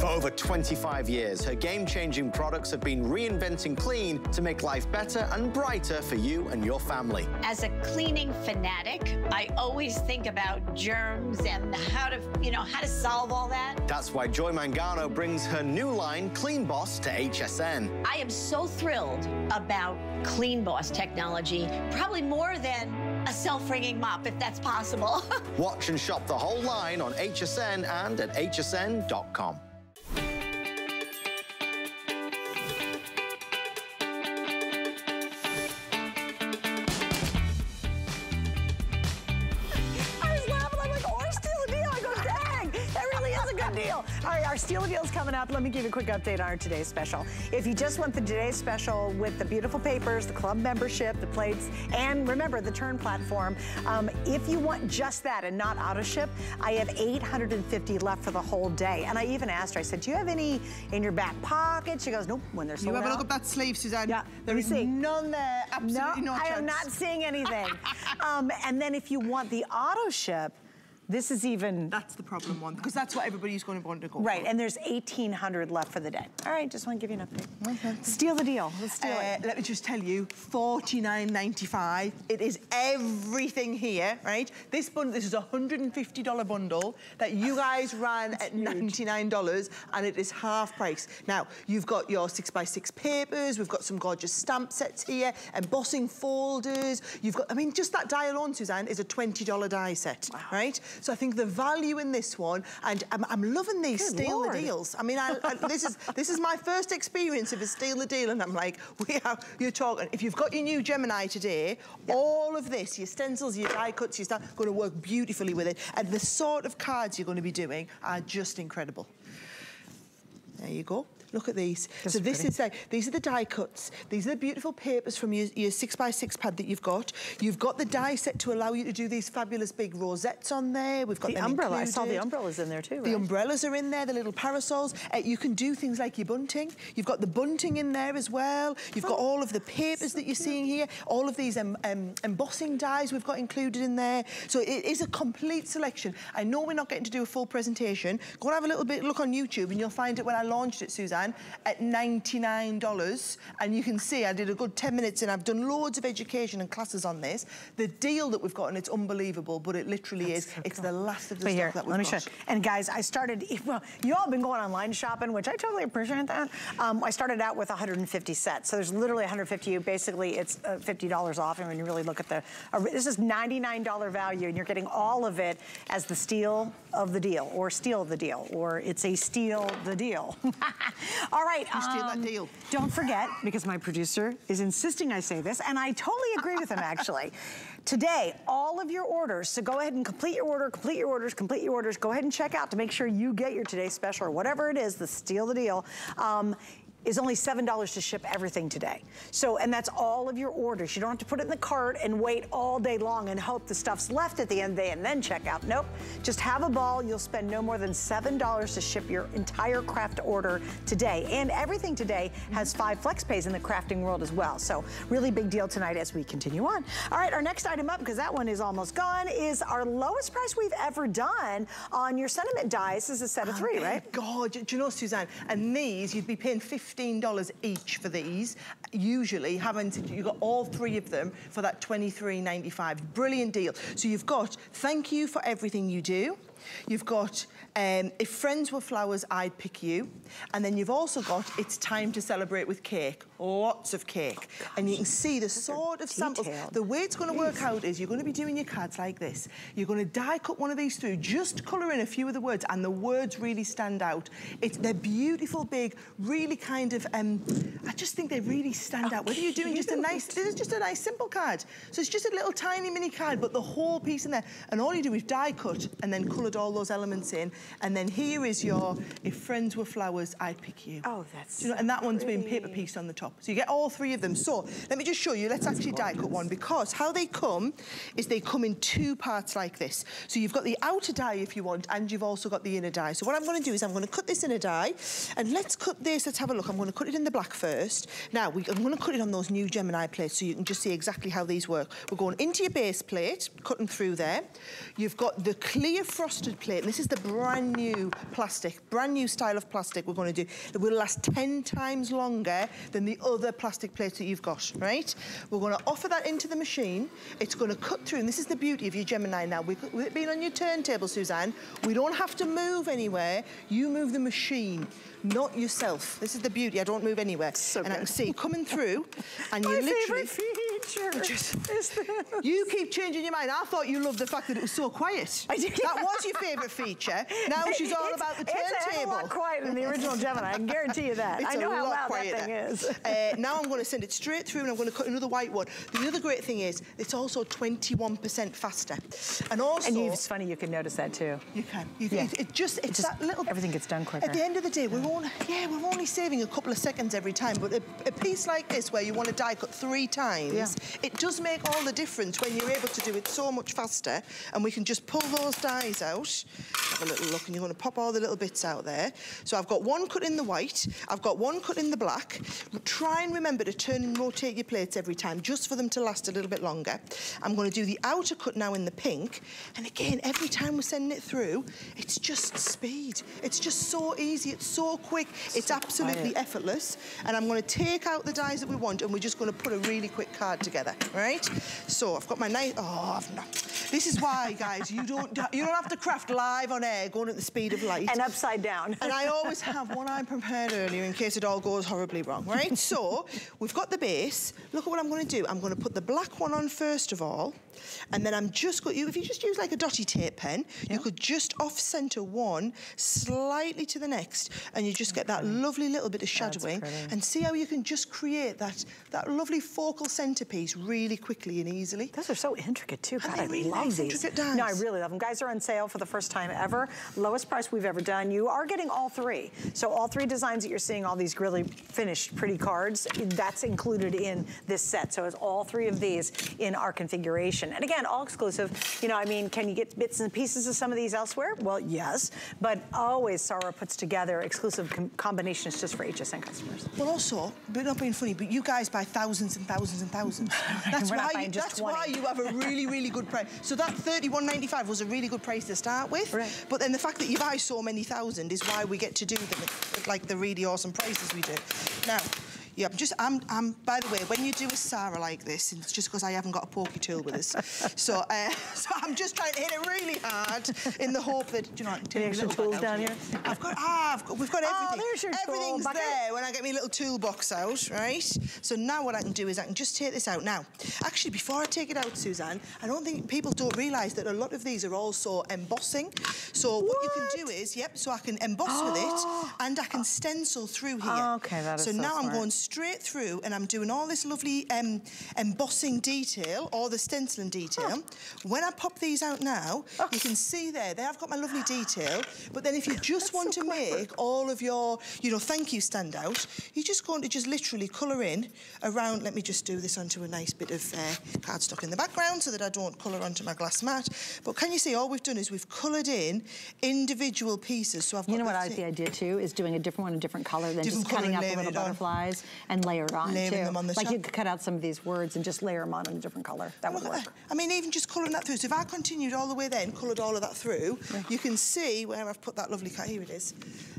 For over 25 years, her game-changing products have been reinventing clean to make life better and brighter for you and your family. As a cleaning fanatic, I always think about germs and how to, you know, how to solve all that. That's why Joy Mangano brings her new line, Clean Boss, to HSN. I am so thrilled about Clean Boss technology, probably more than a self-wringing mop, if that's possible. Watch and shop the whole line on HSN and at hsn.com. deal. All right, our steal deal's coming up. Let me give you a quick update on our today's special. If you just want the today's special with the beautiful papers, the club membership, the plates, and remember the turn platform, um, if you want just that and not auto ship, I have 850 left for the whole day. And I even asked her, I said, do you have any in your back pocket? She goes, nope, when they're sold You have a look at that sleeve, Suzanne. Yeah, There is see. none there. Absolutely no, no I am not seeing anything. um, and then if you want the auto ship, this is even That's the problem one, because that's what everybody's going to want to go right. for. And there's 1,800 left for the day. All right, just want to give you an update. Steal the deal. Let's steal Uh, it. let me just tell you, $49.95. It is everything here, right? This bundle, this is a $150 bundle that you guys ran at $99 and it is half price. Now, you've got your six by six papers, we've got some gorgeous stamp sets here, embossing folders. You've got, I mean, just that die alone, Suzanne, is a $20 die set, right? So I think the value in this one, and I'm, I'm loving these Good steal Lord. the deals. I mean, I, I, this is this is my first experience of a steal the deal, and I'm like, we are, you're talking. If you've got your new Gemini today, all of this, your stencils, your die cuts, your stuff, going to work beautifully with it. And the sort of cards you're going to be doing are just incredible. There you go. Look at these. That's so this pretty. is like, these are the die cuts. These are the beautiful papers from your, your six by six pad that you've got. You've got the die set to allow you to do these fabulous big rosettes on there. We've got The umbrella. I saw the umbrellas in there too, The umbrellas are in there, the little parasols. Uh, you can do things like your bunting. You've got the bunting in there as well. You've got all of the papers that you're seeing here. All of these um, um, embossing dies we've got included in there. So it is a complete selection. I know we're not getting to do a full presentation. Go and have a little bit look on YouTube and you'll find it when I launched it, Suzanne, at $99. And you can see I did a good 10 minutes and I've done loads of education and classes on this. The deal that we've got, and it's unbelievable, but it literally is. It's the last of the But stuff here, that we've let me got. show you. And guys, I started, well, you all been going online shopping, which I totally appreciate that. Um, I started out with 150 sets. So there's literally 150. Basically, it's uh, $50 off. And when you really look at the, uh, this is $99 value and you're getting all of it as the steal of the deal or steal the deal or it's a steal the deal. all right. You steal that um, deal. Don't forget, because my producer is insisting I say this, and I totally agree with him actually. Today, all of your orders, so go ahead and complete your order, complete your orders, complete your orders, go ahead and check out to make sure you get your today's special or whatever it is, the steal the deal. Um, is only $7 to ship everything today. So, and that's all of your orders. You don't have to put it in the cart and wait all day long and hope the stuff's left at the end of the day and then check out. Nope, just have a ball. You'll spend no more than $7 to ship your entire craft order today. And everything today has five flex pays in the crafting world as well. So really big deal tonight as we continue on. All right, our next item up, because that one is almost gone, is our lowest price we've ever done on your sentiment dies. This is a set of oh, three, Oh, right? God, do you know, Suzanne? And these, you'd be paying $15 each for these. Usually, having to, you got all three of them for that $23.95. Brilliant deal. So you've got thank you for everything you do. You've got um, if friends were flowers, I'd pick you. And then you've also got it's time to celebrate with cake. Lots of cake. and you can see the sort of samples. The way it's going to work out is you're going to be doing your cards like this. You're going to die cut one of these through, just colour in a few of the words, and the words really stand out. It's, they're beautiful, big, really kind of, um, I just think they really stand out. Whether you're doing just a nice, this is just a nice simple card. So it's just a little tiny mini card, but the whole piece in there. And all you do is die cut and then coloured all those elements in. And then here is your, if friends were flowers, I'd pick you. Oh, that's you know, And that one's been paper pieced on the top. So you get all three of them. So let me just show you. Let's actually die cut one because how they come is they come in two parts like this. So you've got the outer die if you want, and you've also got the inner die. So what I'm going to do is I'm going to cut this inner die, and let's cut this. Let's have a look. I'm going to cut it in the black first. Now we, I'm going to cut it on those new Gemini plates so you can just see exactly how these work. We're going into your base plate, cutting through there. You've got the clear frosted plate, and this is the brand new plastic, brand new style of plastic we're going to do. It will last 10 times longer than the other plastic plates that you've got, right? We're going to offer that into the machine. It's going to cut through, and this is the beauty of your Gemini now. With it being on your turntable, Suzanne, we don't have to move anywhere. You move the machine, not yourself. This is the beauty. I don't move anywhere. So and I can see coming through, and you literally... Just- is this. You keep changing your mind. I thought you loved the fact that it was so quiet. I did. That was your favourite feature. Now she's all It's- about the turntable. It's a hell of a turntable. lot quieter than the original Gemini. I can guarantee you that. It's I know how loud quieter. that thing is. Uh, now I'm going to send it straight through and I'm going to cut another white one. The other great thing is it's also 21% faster. And also... And you, it's funny, you can notice that too. You can. You can. Yeah. It, it just, it's just- that little... everything gets done quicker. At the end of the day, we're only, yeah, we're only saving a couple of seconds every time, but a, a piece like this where you want to die cut three times, Yeah. It does make all the difference when you're able to do it so much faster and we can just pull those dies out. Have a little look and you're going to pop all the little bits out there. So I've got one cut in the white, I've got one cut in the black. Try and remember to turn and rotate your plates every time just for them to last a little bit longer. I'm going to do the outer cut now in the pink. And again, every time we're sending it through, it's just speed. It's just so easy. It's so quick. It's absolutely effortless. And I'm going to take out the dies that we want and we're just going to put a really quick card together, right? So I've got my nice, oh, I've not. This is why, guys, you don't, you don't have to craft live on air going at the speed of light. And upside down. And I always have one I prepared earlier in case it all goes horribly wrong, right? so we've got the base. Look at what I'm going to do. I'm going to put the black one on first of all, and then I'm just going to, if you just use like a dotty tape pen, you could just off-centre one slightly to the next, and you just get that lovely little bit of shadowing. And see how you can just create that, that lovely focal centrepiece really quickly and easily. Those are so intricate too. God, I really love nice, these. No, I really love them. Guys are on sale for the first time ever. Lowest price we've ever done. You are getting all three. So all three designs that you're seeing, all these really finished, pretty cards, that's included in this set. So it's all three of these in our configuration. And again, all exclusive. You know, I mean, can you get bits and pieces of some of these elsewhere? Well, yes. But always Sara puts together exclusive com combinations just for HSN customers. Well, also, but not being funny, but you guys buy thousands and thousands and thousands. That's why. You, that's 20. why you have a really, really good price. So that thirty-one ninety-five was a really good price to start with. Right. But then the fact that you buy so many thousand is why we get to do them at, at, like the really awesome prices we do. Now. Yeah, I'm just, I'm, I'm, by the way, when you do a Sarah like this, it's just because I haven't got a pokey tool with us. so, uh, so I'm just trying to hit it really hard in the hope that, do you know, what, take extra tools down here. I've got, ah, I've got, we've got Oh, everything. there's your Everything's there when I get my little toolbox out, right? So now what I can do is I can just take this out. Now, actually, before I take it out, Suzanne, I don't think people don't realise that a lot of these are also embossing. So what, you can do is, yep, so I can emboss with it and I can stencil through here. Okay, that is so so now I'm smart. going straight through and I'm doing all this lovely um, embossing detail or the stenciling detail. When I pop these out now, you can see there, there I've got my lovely detail. But then if you just want to make all of your, you know, thank you stand out, you're just going to just literally colour in around, let me just do this onto a nice bit of uh, cardstock in the background so that I don't colour onto my glass mat. But can you see, all we've done is we've coloured in individual pieces. So I've got You know what I like the idea too is doing a different one, in a different color than Different just cutting up the little butterflies and layer it on Layering too. them on the like you could cut out some of these words and just layer them on in a different color. That would work. I mean, even just colouring that through. So if I continued all the way then, coloured all of that through, you can see where I've put that lovely card. Here it is.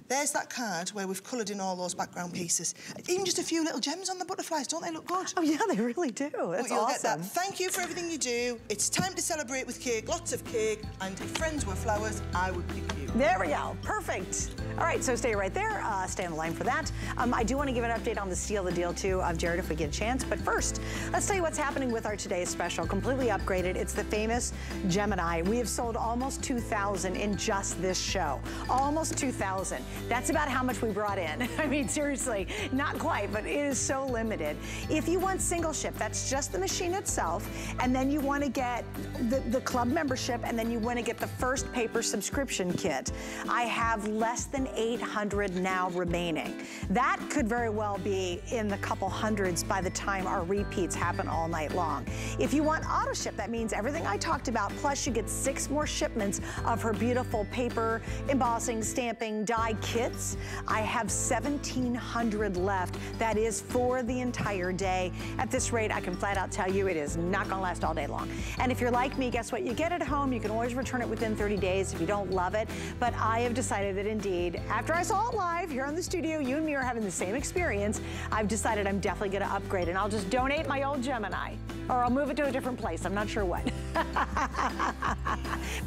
There's that card where we've coloured in all those background pieces. Even just a few little gems on the butterflies, don't they look good? Oh yeah, they really do. That's get awesome. that. Thank you for everything you do. It's time to celebrate with cake, lots of cake, and if friends were flowers, I would pick you. There we go. Perfect. All right, so stay right there. Uh, stay on the line for that. Um, I do want to give an update on the steal the deal too of Jared if we get a chance. But first, let's tell you what's happening with our today's special. Completely upgraded. It's the famous Gemini. We have sold almost 2,000 in just this show. Almost 2,000. That's about how much we brought in. I mean, seriously, not quite, but it is so limited. If you want single ship, that's just the machine itself. And then you want to get the, the club membership, and then you want to get the first paper subscription kit. I have less than 800 now remaining. That could very well be in the couple hundreds by the time our repeats happen all night long. If you want auto ship, that means everything I talked about, plus you get six more shipments of her beautiful paper, embossing, stamping, die kits. I have 1,700 left. That is for the entire day. At this rate, I can flat out tell you it is not gonna last all day long. And if you're like me, guess what? You get it home, you can always return it within 30 days if you don't love it. But I have decided that indeed, after I saw it live here in the studio, you and me are having the same experience, I've decided I'm definitely gonna upgrade and I'll just donate my old Gemini. Or I'll move it to a different place, I'm not sure what. but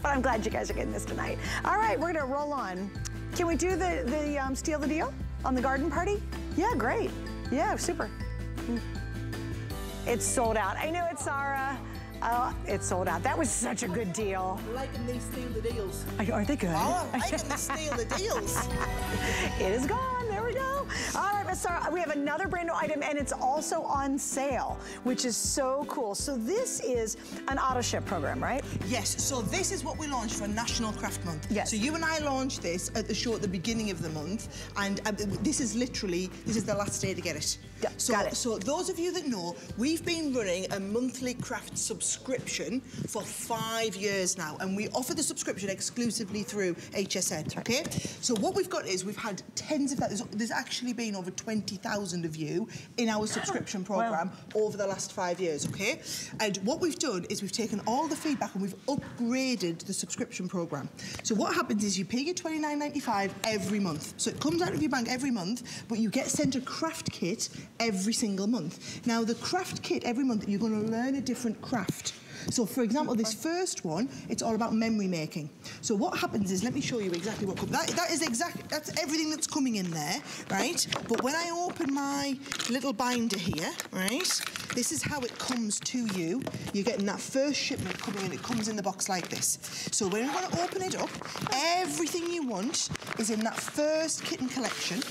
I'm glad you guys are getting this tonight. All right, we're gonna roll on. Can we do the, the um, steal the deal on the garden party? Yeah, great. Yeah, super. It's sold out. I know it's Sarah. Oh, it's sold out. That was such a good deal. Liking these steal the deals. Are, are they good? Oh, I'm liking these steal the deals. it is gone. There we go. All right, Miss Sara, we have another brand new item, and it's also on sale, which is so cool. So this is an auto ship program, right? Yes, so this is what we launched for National Craft Month. Yes. So you and I launched this at the show at the beginning of the month, and uh, this is literally, this is the last day to get it. Yeah, so, got it. So those of you that know, we've been running a monthly craft subscription for five years now, and we offer the subscription exclusively through HSN, okay? So what we've got is we've had tens of thousands, there's actually been over 20,000 of you in our subscription program over the last five years, okay? And what we've done is we've taken all the feedback and we've upgraded the subscription program. So what happens is you pay your 29.95 every month. So it comes out of your bank every month, but you get sent a craft kit every single month. Now the craft kit every month, you're going to learn a different craft. So for example, this first one, it's all about memory making. So what happens is, let me show you exactly what comes. That, that is exactly, that's everything that's coming in there, right? But when I open my little binder here, right, this is how it comes to you. You're getting that first shipment coming in. It comes in the box like this. So when you're going to open it up, everything you want is in that first kitten collection.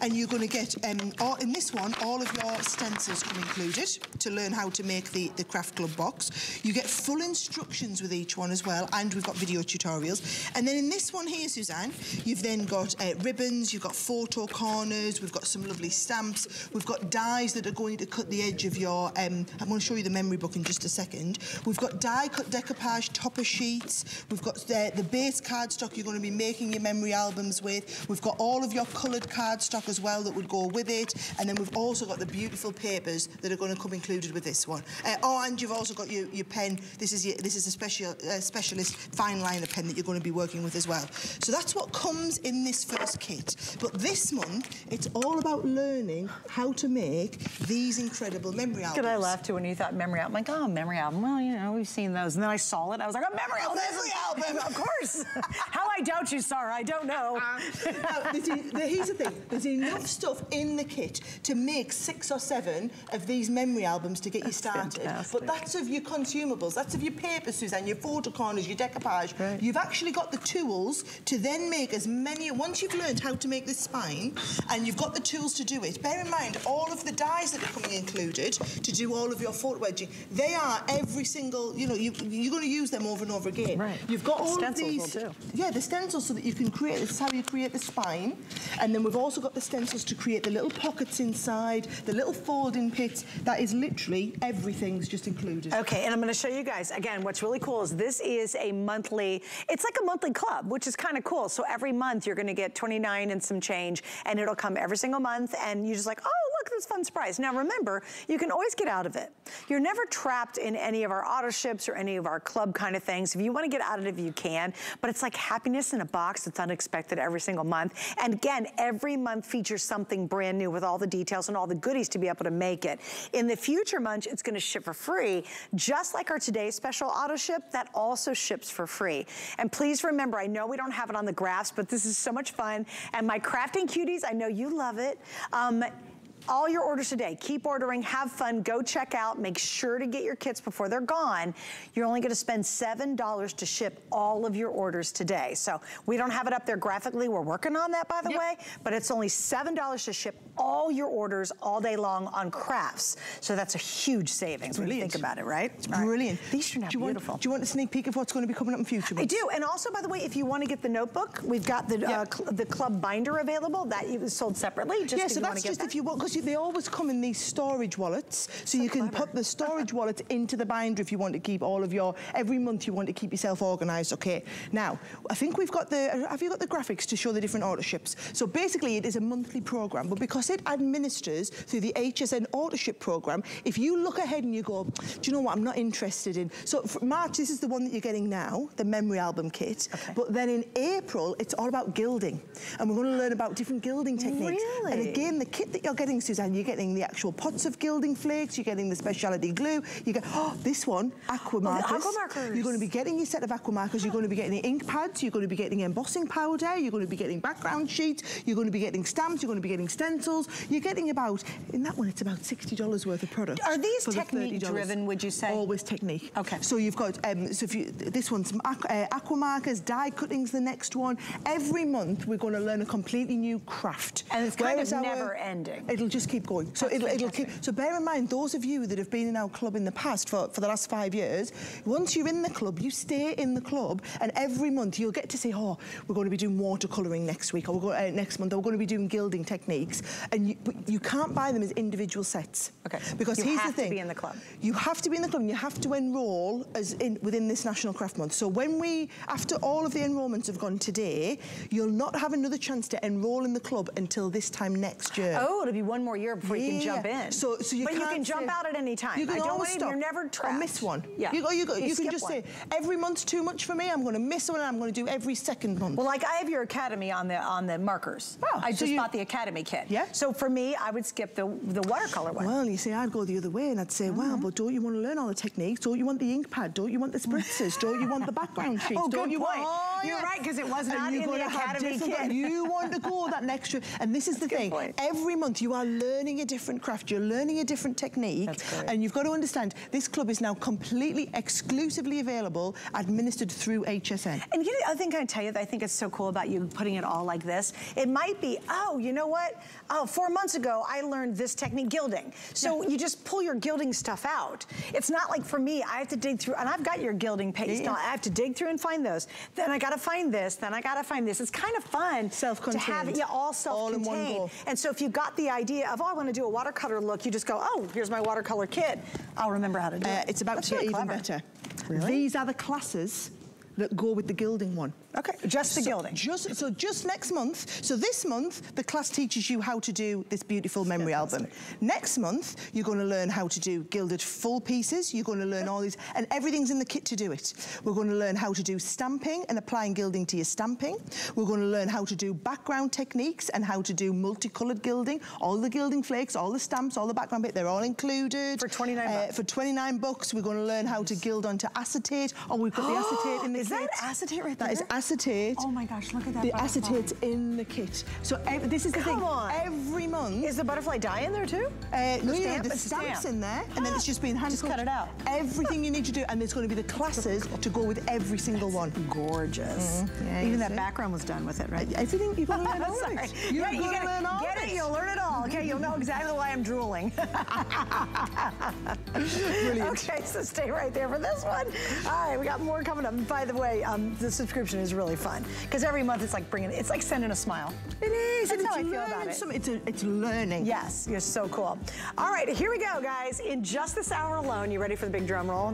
And you're going to get, um, all, in this one, all of your stencils come included to learn how to make the, the craft club box. You get full instructions with each one as well, and we've got video tutorials. And then in this one here, Suzanne, you've then got uh, ribbons, you've got photo corners, we've got some lovely stamps, we've got dies that are going to cut the edge of your, um, I'm going to show you the memory book in just a second. We've got die cut decoupage topper sheets, we've got the, the base cardstock you're going to be making your memory albums with, we've got all of your coloured cardstock as well that would go with it, and then we've also got the beautiful papers that are going to come included with this one. Uh, oh, and you've also got your, your pen. This is your, this is a special uh, specialist fine liner pen that you're going to be working with as well. So that's what comes in this first kit. But this month, it's all about learning how to make these incredible memory albums. Did I laugh too when you thought memory album? I'm like, oh, memory album. Well, you know, we've seen those. And then I saw it. I was like, a memory album. memory album. of course. how I doubt you, Sara. I don't know. now, there's, here's the thing. There's enough stuff in the kit to make six or seven of these memory albums to get That's you started. fantastic. But that's of your consumables. That's of your paper, Suzanne, your photo corners, your decoupage. Right. You've actually got the tools to then make as many... Once you've learned how to make this spine and you've got the tools to do it, bear in mind, all of the dies that are coming included to do all of your photo edging, they are every single... You know, you, you're going to use them over and over again. Right. You've got all stencils of will these... Yeah, the stencils so that you can create... This is how you create the spine. And then we've also got the stencils to create the little pockets inside, the little folding pits. That is literally everything's just included. Okay, and I'm gonna show you guys, again, what's really cool is this is a monthly, it's like a monthly club, which is kind of cool. So every month you're gonna get 29 and some change, and it'll come every single month, and you're just like, oh, look, this fun surprise. Now remember, you can always get out of it. You're never trapped in any of our auto ships or any of our club kind of things. If you wanna get out of it, you can, but it's like happiness in a box that's unexpected every single month. And again, every month features something brand new with all the details and all the goodies to be able to make it. In the future months, it's gonna ship for free, just like today's special auto ship, that also ships for free. And please remember, I know we don't have it on the graphs, but this is so much fun. And my crafting cuties, I know you love it. Um, all your orders today. Keep ordering, have fun, go check out. Make sure to get your kits before they're gone. You're only gonna spend $7 to ship all of your orders today. So we don't have it up there graphically. We're working on that, by the Yep. way, but it's only $7 to ship all your orders all day long on crafts. So that's a huge savings when you think about it, right? It's right. brilliant. These are out do you want, beautiful. Do you want a sneak peek of what's going to be coming up in future I do, and also, by the way, if you want to get the notebook, we've got the Yeah. uh, cl- the club binder available. That is sold separately. Just yeah, so that's just that. if you want, because they always come in these storage wallets. So, you can put the storage wallet into the binder if you want to keep all of your, every month you want to keep yourself organised, okay. Now, I think we've got the, have you got the graphics to show the different autoships? So basically it is a monthly programme, but because it administers through the HSN autoship programme, if you look ahead and you go, do you know what, I'm not interested in, so for March, this is the one that you're getting now, the memory album kit, okay. but then in April, it's all about gilding. And we're going to learn about different gilding techniques. Really? And again, the kit that you're getting, Suzanne, you're getting the actual pots of gilding flakes, you're getting the speciality glue, you get, oh, this one, aqua markers. aqua markers. You're going to be getting your set of aqua markers, you're going to be getting ink pads, you're going to be getting embossing powder, you're going to be getting background sheets, you're going to be getting stamps, you're going to be getting stencils, you're getting about, in that one, it's about $60 worth of product. Are these the technique $30. driven, would you say? Always technique. Okay. So you've got, um, so if you, this one's uh, aqua markers, die cutting's the next one. Every month we're going to learn a completely new craft. And it's kind of Whereas our- never ending. It'll just keep going. So it'll, it'll keep. So bear in mind, those of you that have been in our club in the past for, for the last five years, once you're in the club, you stay in the club, and every month you'll get to say, oh, we're going to be doing watercolouring next week, or we're going, uh, next month, or we're going to be doing gilding techniques, and you, you can't buy them as individual sets. Okay. Because You here's have the to thing. be in the club. You have to be in the club, and you have to enrol as in within this National Craft Month. So when we, after all of the enrolments have gone today, you'll not have another chance to enrol in the club until this time next year. Oh, it'll be one more year before you can jump in. So, so you but you can jump say- out at any time. You can I don't always you- stop You're never or trapped. miss one. Yeah. You go. You go. You, can just one. say every month's too much for me. I'm going to miss one. and I'm going to do every second month. Well, like I have your academy on the on the markers. Oh, I so just you- bought the academy kit. Yeah. So for me, I would skip the the watercolor one. Well, you see, I'd go the other way and I'd say, well, Mm-hmm. but don't you want to learn all the techniques? Don't you want the ink pad? Don't you want the spritzers? don't you want the background sheets? Oh, don't good you point. want? Oh, You're right because it wasn't in the academy kit. You want to go that next year. And this is the That's a good thing. Every month you are learning a different craft. You're learning a different technique. And you've got to understand, this club is now completely, exclusively available, administered through HSN. And you know, I think I tell you that I think it's so cool about you putting it all like this. It might be, oh, you know what? Oh, four months ago, I learned this technique, gilding. So you just pull your gilding stuff out. It's not like for me, I have to dig through, and I've got your gilding paste. Yeah. I have to dig through and find those. Then I gotta find this, then I gotta find this. It's kind of fun to have it, yeah, all All in self-contained. one go. And so if you got the idea of, oh, I wanna do a watercolor look, you just go, oh, here's my watercolor kit. I'll remember how to do Uh, it. it's about That's to get even clever. better. Really? These are the classes that go with the gilding one. Okay, just the So gilding. Just, so just next month, so this month, the class teaches you how to do this beautiful memory album. Next month, you're going to learn how to do gilded full pieces. You're going to learn all these, and everything's in the kit to do it. We're going to learn how to do stamping and applying gilding to your stamping. We're going to learn how to do background techniques and how to do multicolored gilding. All the gilding flakes, all the stamps, all the background bit, they're all included. For 29 Uh, bucks. For 29 bucks, we're going to learn how to gild onto acetate. Oh, we've got the acetate in the Is that acetate right there? That is acetate. Oh my gosh, look at that The butterfly. acetate's in the kit. So this is the Come thing. on. Every month. Is the butterfly die in there too? uh, no, The yeah, stamp? the stamp's stamp. in there, and then it's just been hand Just cut it out. Everything you need to do, and there's going to be the classes to go with every single one. Gorgeous. Yeah, Even that see? background was done with it, right? Everything you've got to learn all of it. You're you going to learn all get it, you'll learn it all. Okay, you'll know exactly why I'm drooling. Brilliant. Okay, so stay right there for this one. All right, we got more coming up. By the way, um, the subscription is really fun because every month it's like bringing, it's like sending a smile. It is. That's how I it's feel about learning it. something. It's, a, it's learning. Yes, you're so cool. All right, here we go, guys. In just this hour alone, you ready for the big drum roll?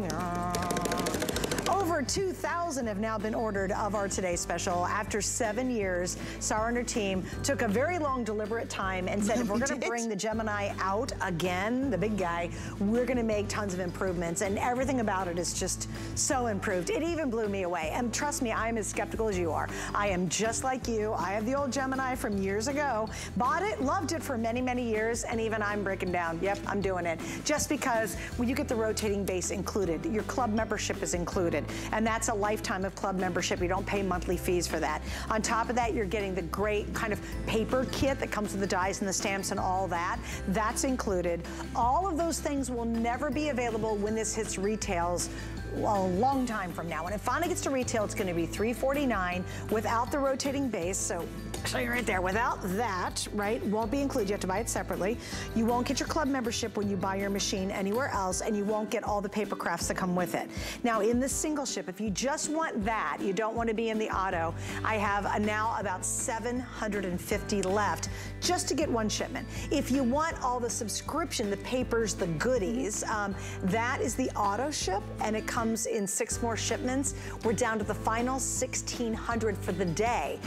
Over 2,000 have now been ordered of our Today Special. After seven years, Sara and her team took a very long, deliberate time and said, if we're going to bring the Gemini out again, the big guy, we're going to make tons of improvements. And everything about it is just so improved. It even blew me away. And trust me, I'm as skeptical as you are. I am just like you. I have the old Gemini from years ago. Bought it, loved it for many, many years, and even I'm breaking down. Yep, I'm doing it. Just because when you get the rotating base included, your club membership is included. And and that's a lifetime of club membership. You don't pay monthly fees for that. On top of that, you're getting the great kind of paper kit that comes with the dies and the stamps and all that. That's included. All of those things will never be available when this hits retails a long time from now. When it finally gets to retail, it's gonna be 349 without the rotating base. So, so you're right there. Without that, right, won't be included. You have to buy it separately. You won't get your club membership when you buy your machine anywhere else, and you won't get all the paper crafts that come with it. Now, in the single ship, if you just want that, you don't want to be in the auto, I have now about 750 left just to get one shipment. If you want all the subscription, the papers, the goodies, um, that is the auto ship, and it comes in six more shipments. We're down to the final 1,600 for the day.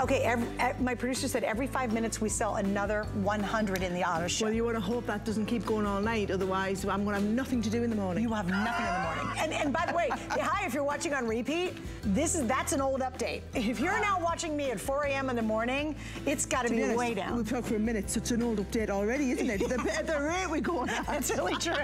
Okay, every, my producer said every five minutes we sell another 100 in the auto ship. Well, you want to hope that doesn't keep going all night, otherwise I'm going to have nothing to do in the morning. You will have nothing in the morning. And, and by the way, hi, if you're watching on repeat, this is that's an old update. If you're now watching me at 4 a.m. in the morning, it's got to be, honest, way down. We've talked for a minute, so it's an old update already, isn't it? the, at the rate we're going at. It's really true.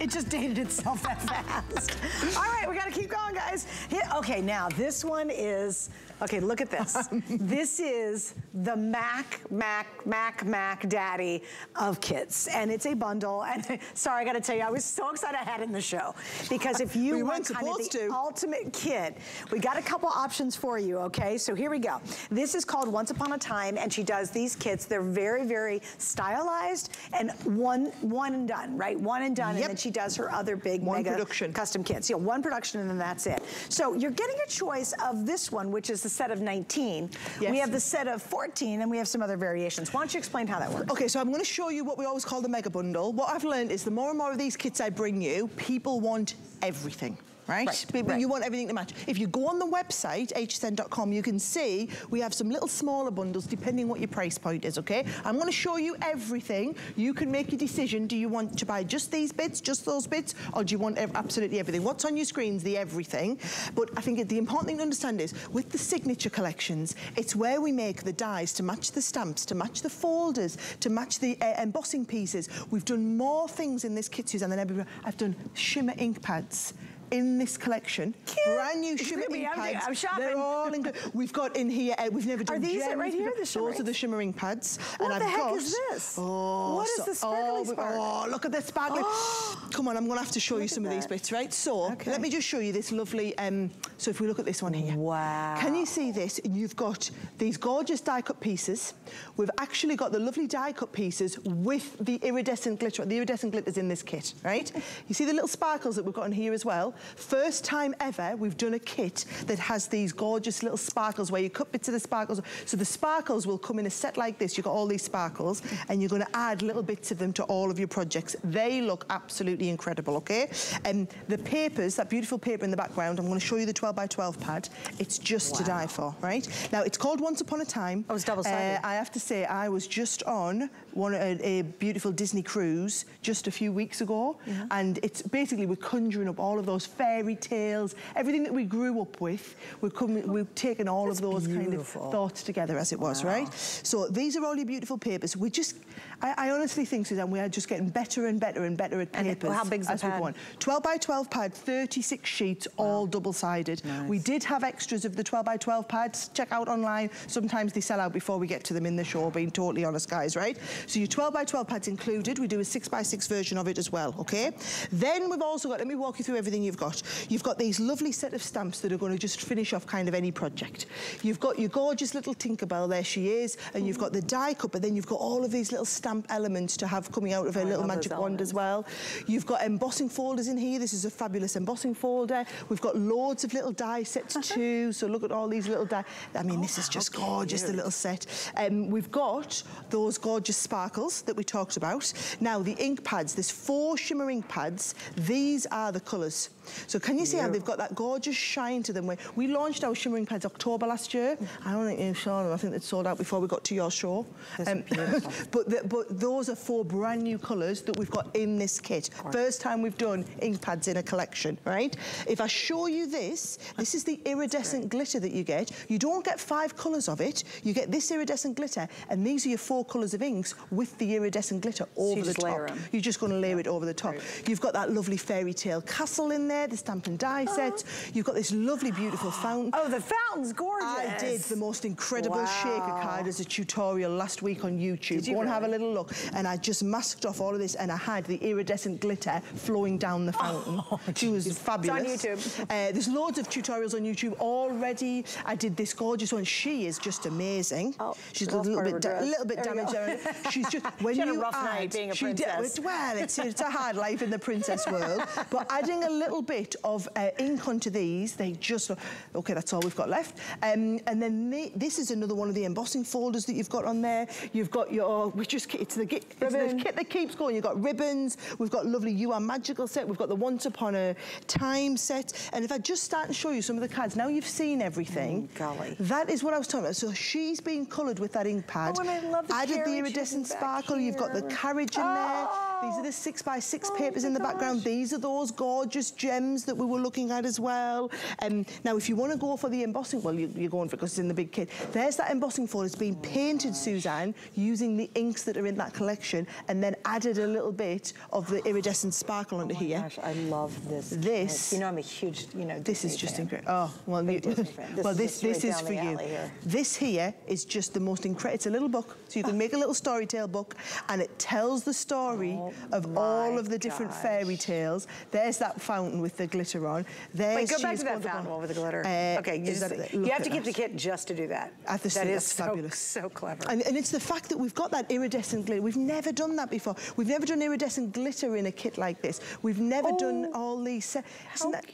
It just dated itself that fast. All right, we got to keep going, guys. Here, okay, now this one is, okay, look at this. this is the Mac, Mac, Mac, Mac daddy of kits. And it's a bundle. And sorry, I got to tell you, I was so excited I had it in the show. Because if you We want kind of the to. ultimate kit, we got a couple options for you, okay? So here we go. This is called Once Upon a Time, and she does these kits. They're very, very stylized and one one and done, right? One and done, Yep. and then she does her other big One mega production. custom kits. Yeah, one production and then that's it. So you're getting a choice of this one, which is the set of 19. Yes. We have the set of 14, and we have some other variations. Why don't you explain how that works? Okay, so I'm going to show you what we always call the mega bundle. What I've learned is the more and more of these kits I bring you, people want everything. Right? Right, But right. You want everything to match. If you go on the website, hsn.com, you can see we have some little smaller bundles depending what your price point is, okay? I'm going to show you everything. You can make your decision. Do you want to buy just these bits, just those bits, or do you want absolutely everything? What's on your screen is the everything. But I think the important thing to understand is with the signature collections, it's where we make the dies to match the stamps, to match the folders, to match the uh, embossing pieces. We've done more things in this kit, Suzanne, than ever. I've done shimmer ink pads in this collection. Brand new It's shimmer gonna be ink empty. pads. I'm shopping. They're all in, We've got in here, uh, we've never done these it right here, the shimmer Those are the inks? shimmer ink pads. What and the I've heck got, is this? Oh, What is so- the sparkly oh, spark? Oh, look at the sparkly. Come on, I'm going to have to show you some of these bits, right? So, Okay. let me just show you this lovely, um, so if we look at this one here. Wow. Can you see this? You've got these gorgeous die cut pieces. We've actually got the lovely die cut pieces with the iridescent glitter. The iridescent glitter's in this kit, right? you see the little sparkles that we've got in here as well? First time ever, we've done a kit that has these gorgeous little sparkles where you cut bits of the sparkles. So the sparkles will come in a set like this. You've got all these sparkles and you're going to add little bits of them to all of your projects. They look absolutely incredible, okay? And the papers, that beautiful paper in the background, I'm going to show you the 12 by 12 pad. It's just to die for, right? Now, it's called Once Upon a Time. Oh, it's double-sided. Uh, I have to say, I was just on one a, a beautiful Disney cruise just a few weeks ago, and it's basically we're conjuring up all of those fairy tales, everything that we grew up with. We're coming, we've taken all of those kind of thoughts together, as it was, right? So these are all your beautiful papers. We just, I, I honestly think, Suzanne, we are just getting better and better and better at And papers. how big's the pad? 12 by 12 pad, 36 sheets, all double-sided. We did have extras of the 12 by 12 pads. Check out online. Sometimes they sell out before we get to them in the show, being totally honest, guys, right? So your 12 by 12 pads included. We do a 6 by 6 version of it as well, okay? Then we've also got, let me walk you through everything you've got. You've got these lovely set of stamps that are going to just finish off kind of any project. You've got your gorgeous little Tinkerbell, there she is, and you've got the die cut, but then you've got all of these little stamp elements to have coming out of her I little magic wand as well. You've got embossing folders in here. This is a fabulous embossing folder. We've got loads of little die sets too. So look at all these little die. I mean, this is just gorgeous, the little set. Um, we've got those gorgeous sparkles that we talked about. Now, the ink pads, there's four shimmer ink pads. These are the colours. So can you see how they've got that gorgeous shine to them? We- We launched our shimmering pads October last year. I don't think you saw them. I think they'd sold out before we got to your show. Um, but, the, but those are four brand new colours that we've got in this kit. First time we've done ink pads in a collection, right? If I show you this, this is the iridescent glitter that you get. You don't get five colours of it. You get this iridescent glitter, and these are your four colours of inks with the iridescent glitter over you the top. You're just going to layer it over the top. You've got that lovely fairy tale castle in there. the stamp and die uh-huh. set. You've got this lovely, beautiful fountain. Oh, the fountain's gorgeous. I did the most incredible shaker Wow. card as a tutorial last week on YouTube. Did you Go and have a really? Little look. And I just masked off all of this and I had the iridescent glitter flowing down the fountain. she was fabulous. On YouTube. Uh, there's loads of tutorials on YouTube already. I did this gorgeous one. She is just amazing. Oh, She's a little bit, dress. little bit There damaged. there. She's just when She a you rough add, night being a she did- princess. well, it's, it's a hard life in the princess world. But adding a little bit of uh, ink onto these, they just okay, that's all we've got left. Um, and then the, this is another one of the embossing folders that you've got on there. You've got your, we just, it's the, it's the kit that keeps going. You've got ribbons, we've got lovely You Are Magical set, we've got the Once Upon a Time set. And if I just start and show you some of the cards, now you've seen everything. Mm, golly. That is what I was talking about. So she's been coloured with that ink pad. Oh, and I love the Added the iridescent sparkle. You've got the carriage in there. These are the six by six papers in the background. These are those gorgeous gems that we were looking at as well. Um, now, if you want to go for the embossing, well, you, you're going for it because it's in the big kit. There's that embossing folder. It's been painted, Suzanne, using the inks that are in that collection, and then added a little bit of the iridescent sparkle under here. Gosh, I love this. This- You know, I'm a huge, you know, This is just incredible. Oh, well, you, This well, is this this is for you. here. This here is just the most incredible. It's a little book, so you can make a little story tale book, and it tells the story Oh of all of the different gosh. fairy tales. There's that fountain with the glitter on. There's Wait, go back to that fountain one with the glitter. Uh, okay, you, just, that- you have to keep the that. kit just to do that. I that is that's so, fabulous. so clever. And, and it's the fact that we've got that iridescent glitter. We've never done that before. We've never done iridescent glitter in a kit like this. We've never done oh, all these. That,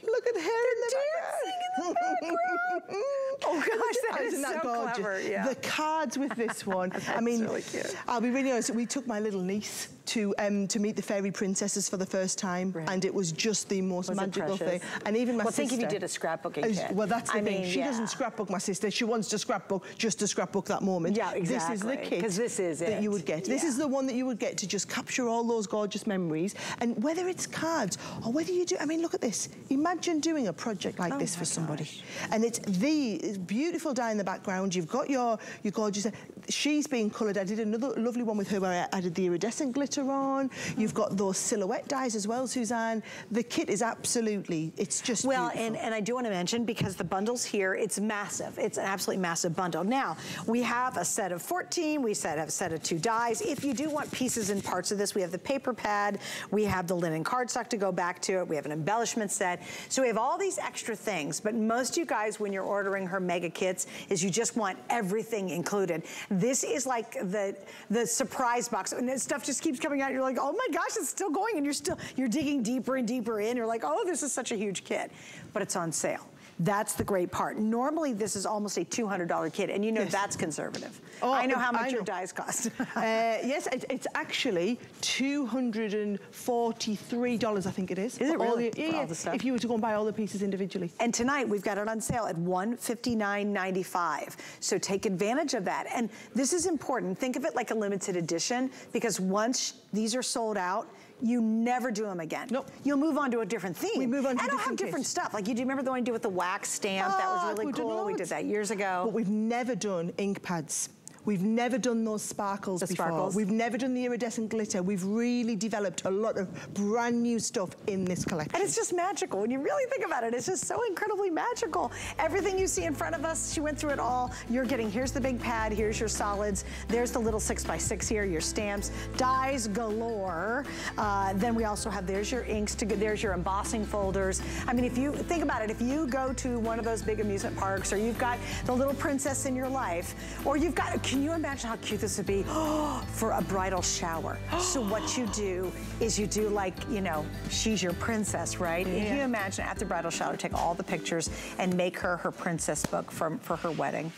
look at her in the background. Oh, gosh, that Isn't that so gorgeous? clever, yeah. The cards with this one. I mean, really. I'll be really honest. We took my little niece to um, to meet the fairy princesses for the first time, Right. and it was just the most Was magical thing. And even my Well, sister. think if you did a scrapbooking As- kit. Well, that's the I thing. mean, she yeah. doesn't scrapbook my sister. She wants to scrapbook just to scrapbook that moment. Yeah, This is the exactly, kit 'cause this is that you would get. This is the one that you would get to just capture all those gorgeous memories. And whether it's cards or whether you do, I mean, look at this. Imagine doing a project like Oh this for somebody. gosh. And it's the it's beautiful die in the background. You've got your your gorgeous. She's being coloured. I did another lovely one with her where I added the iridescent glitter on. You've got those silhouette dies as well, Suzanne. The kit is absolutely. It's just Well, beautiful. and, and I do want to mention, because the bundle's here, it's massive. It's an absolutely massive bundle. Now, we have a set of 14, we set have a set of two dies. If you do want pieces and parts of this, we have the paper pad, we have the linen cardstock to go back to it, we have an embellishment set. So we have all these extra things, but most you guys, when you're ordering her mega kits, is you just want everything included. This is like the, the surprise box, and this stuff just keeps coming out. You're like, oh my gosh, it's still going, and you're still, you're digging deeper and deeper in. You're like, oh, this is such a huge kit, but it's on sale. That's the great part. Normally, this is almost a $200 kit, and you know Yes. that's conservative. Oh, I know how much your know. dies cost. Uh, yes, it, it's actually two hundred and forty-three dollars. I think it is. Is it really? the- yeah, yeah, the stuff? If you were to go and buy all the pieces individually. And tonight we've got it on sale at $159.95. So take advantage of that. And this is important. Think of it like a limited edition because once these are sold out, you never do them again. Nope. You'll move on to a different theme. We move on to I don't have different different stuff. Like you do you remember the one you did with the wax stamp? that Ah, was really we've cool. We did that years ago. But we've never done ink pads. We've never done those sparkles The before. sparkles? We've never done the iridescent glitter. We've really developed a lot of brand new stuff in this collection. And it's just magical. When you really think about it, it's just so incredibly magical. Everything you see in front of us, she went through it all. You're getting, here's the big pad, here's your solids, there's the little six by six here, your stamps, dies galore. Uh, then we also have, there's your inks, to there's your embossing folders. I mean, if you think about it, if you go to one of those big amusement parks or you've got the little princess in your life, or you've got, can you imagine how cute this would be for a bridal shower? so what you do is you do like, you know, she's your princess, right? If you imagine at the bridal shower, take all the pictures and make her her princess book for, for her wedding.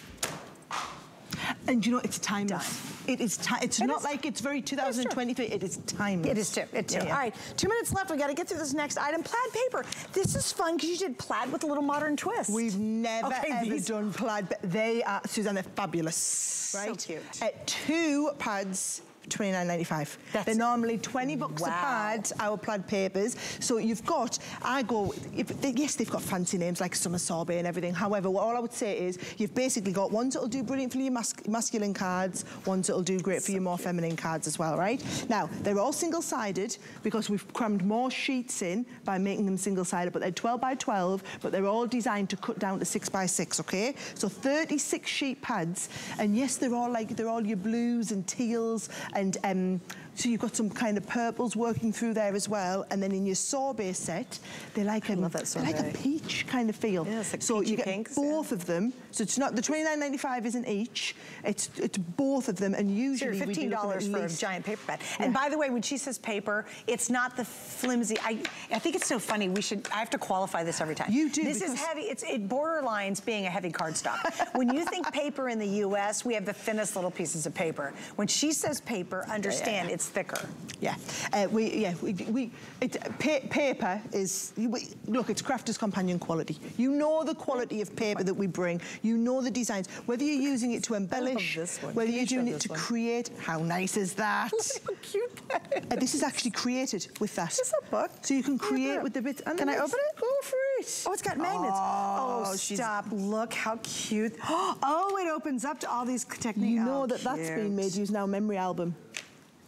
And you know, it's timeless. It is. Ti- it's It not is. like it's very 2023. It is timeless. It is too. It too. Yeah, yeah. All right, two minutes left. We got to get through this next item. Plaid paper. This is fun because you did plaid with a little modern twist. We've never Okay, ever these- done plaid, but they are, Suzanne, they're fabulous. So Right? cute. Uh, two pads 29.95. That's They're normally 20 bucks a Wow. pad, our plaid papers. So you've got, I go, if, they, yes, they've got fancy names like summer sorbet and everything. However, what all I would say is you've basically got ones that'll do brilliant for your mas- masculine cards, ones that'll do great for your more feminine cards as well, right? Now, they're all single-sided because we've crammed more sheets in by making them single-sided, but they're 12 by 12, but they're all designed to cut down to 6 by 6, okay? So 36 sheet pads, and yes, they're all like, they're all your blues and teals, and um, so you've got some kind of purples working through there as well, and then in your sorbet set, they're like, that they're like a peach kind of feel. Yeah, like so you get pinks, both of them. So it's not the 29.95 isn't each. It's it's both of them, and usually you're we'd be fifteen looking at dollars for a giant paper pad. And by the way, when she says paper, it's not the flimsy. I I think it's so funny. We should. I have to qualify this every time. You do, This is heavy. It's it borderlines being a heavy cardstock. when you think paper in the U.S., we have the thinnest little pieces of paper. When she says paper, understand it's thicker. Yeah, uh, we yeah we, we it, pa- paper is we, look it's Crafter's Companion quality. You know the quality of paper that we bring. You know the designs. Whether you're using it to embellish, whether Can you're doing it to one? create. How nice is that? How cute that is. Uh, this is actually created with that. Is a book? So you can create with the bits. And Can I open it? Go for it. Oh, it's got magnets. Oh, Oh, stop. Look how cute. Oh, it opens up to all these techniques. You know that that's being made using our memory album.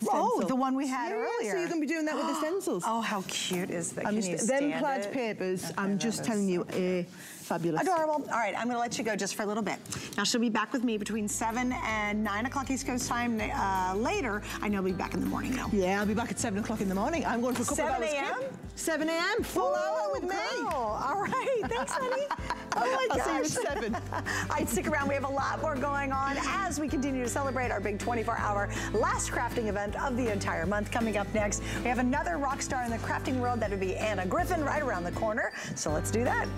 Oh, stencil. the one we had Yeah, earlier. So you can be doing that with the stencils. Oh, how cute is that? I'm Can just, you them plaid papers, I'm just telling you, eh, fabulous. Adorable. All right, I'm going to let you go just for a little bit. Now, she'll be back with me between 7 and 9 o'clock East Coast time uh, later. I know I'll be back in the morning, though. Yeah, I'll be back at 7 o'clock in the morning. I'm going for a couple 7 of hours. a.m.? 7 a.m. Full hour with me. All right. Thanks, honey. Oh, my I'll gosh. see you at 7. All right, stick around. We have a lot more going on as we continue to celebrate our big 24-hour last crafting event of the entire month. Coming up next, we have another rock star in the crafting world. That would be Anna Griffin right around the corner. So let's do that.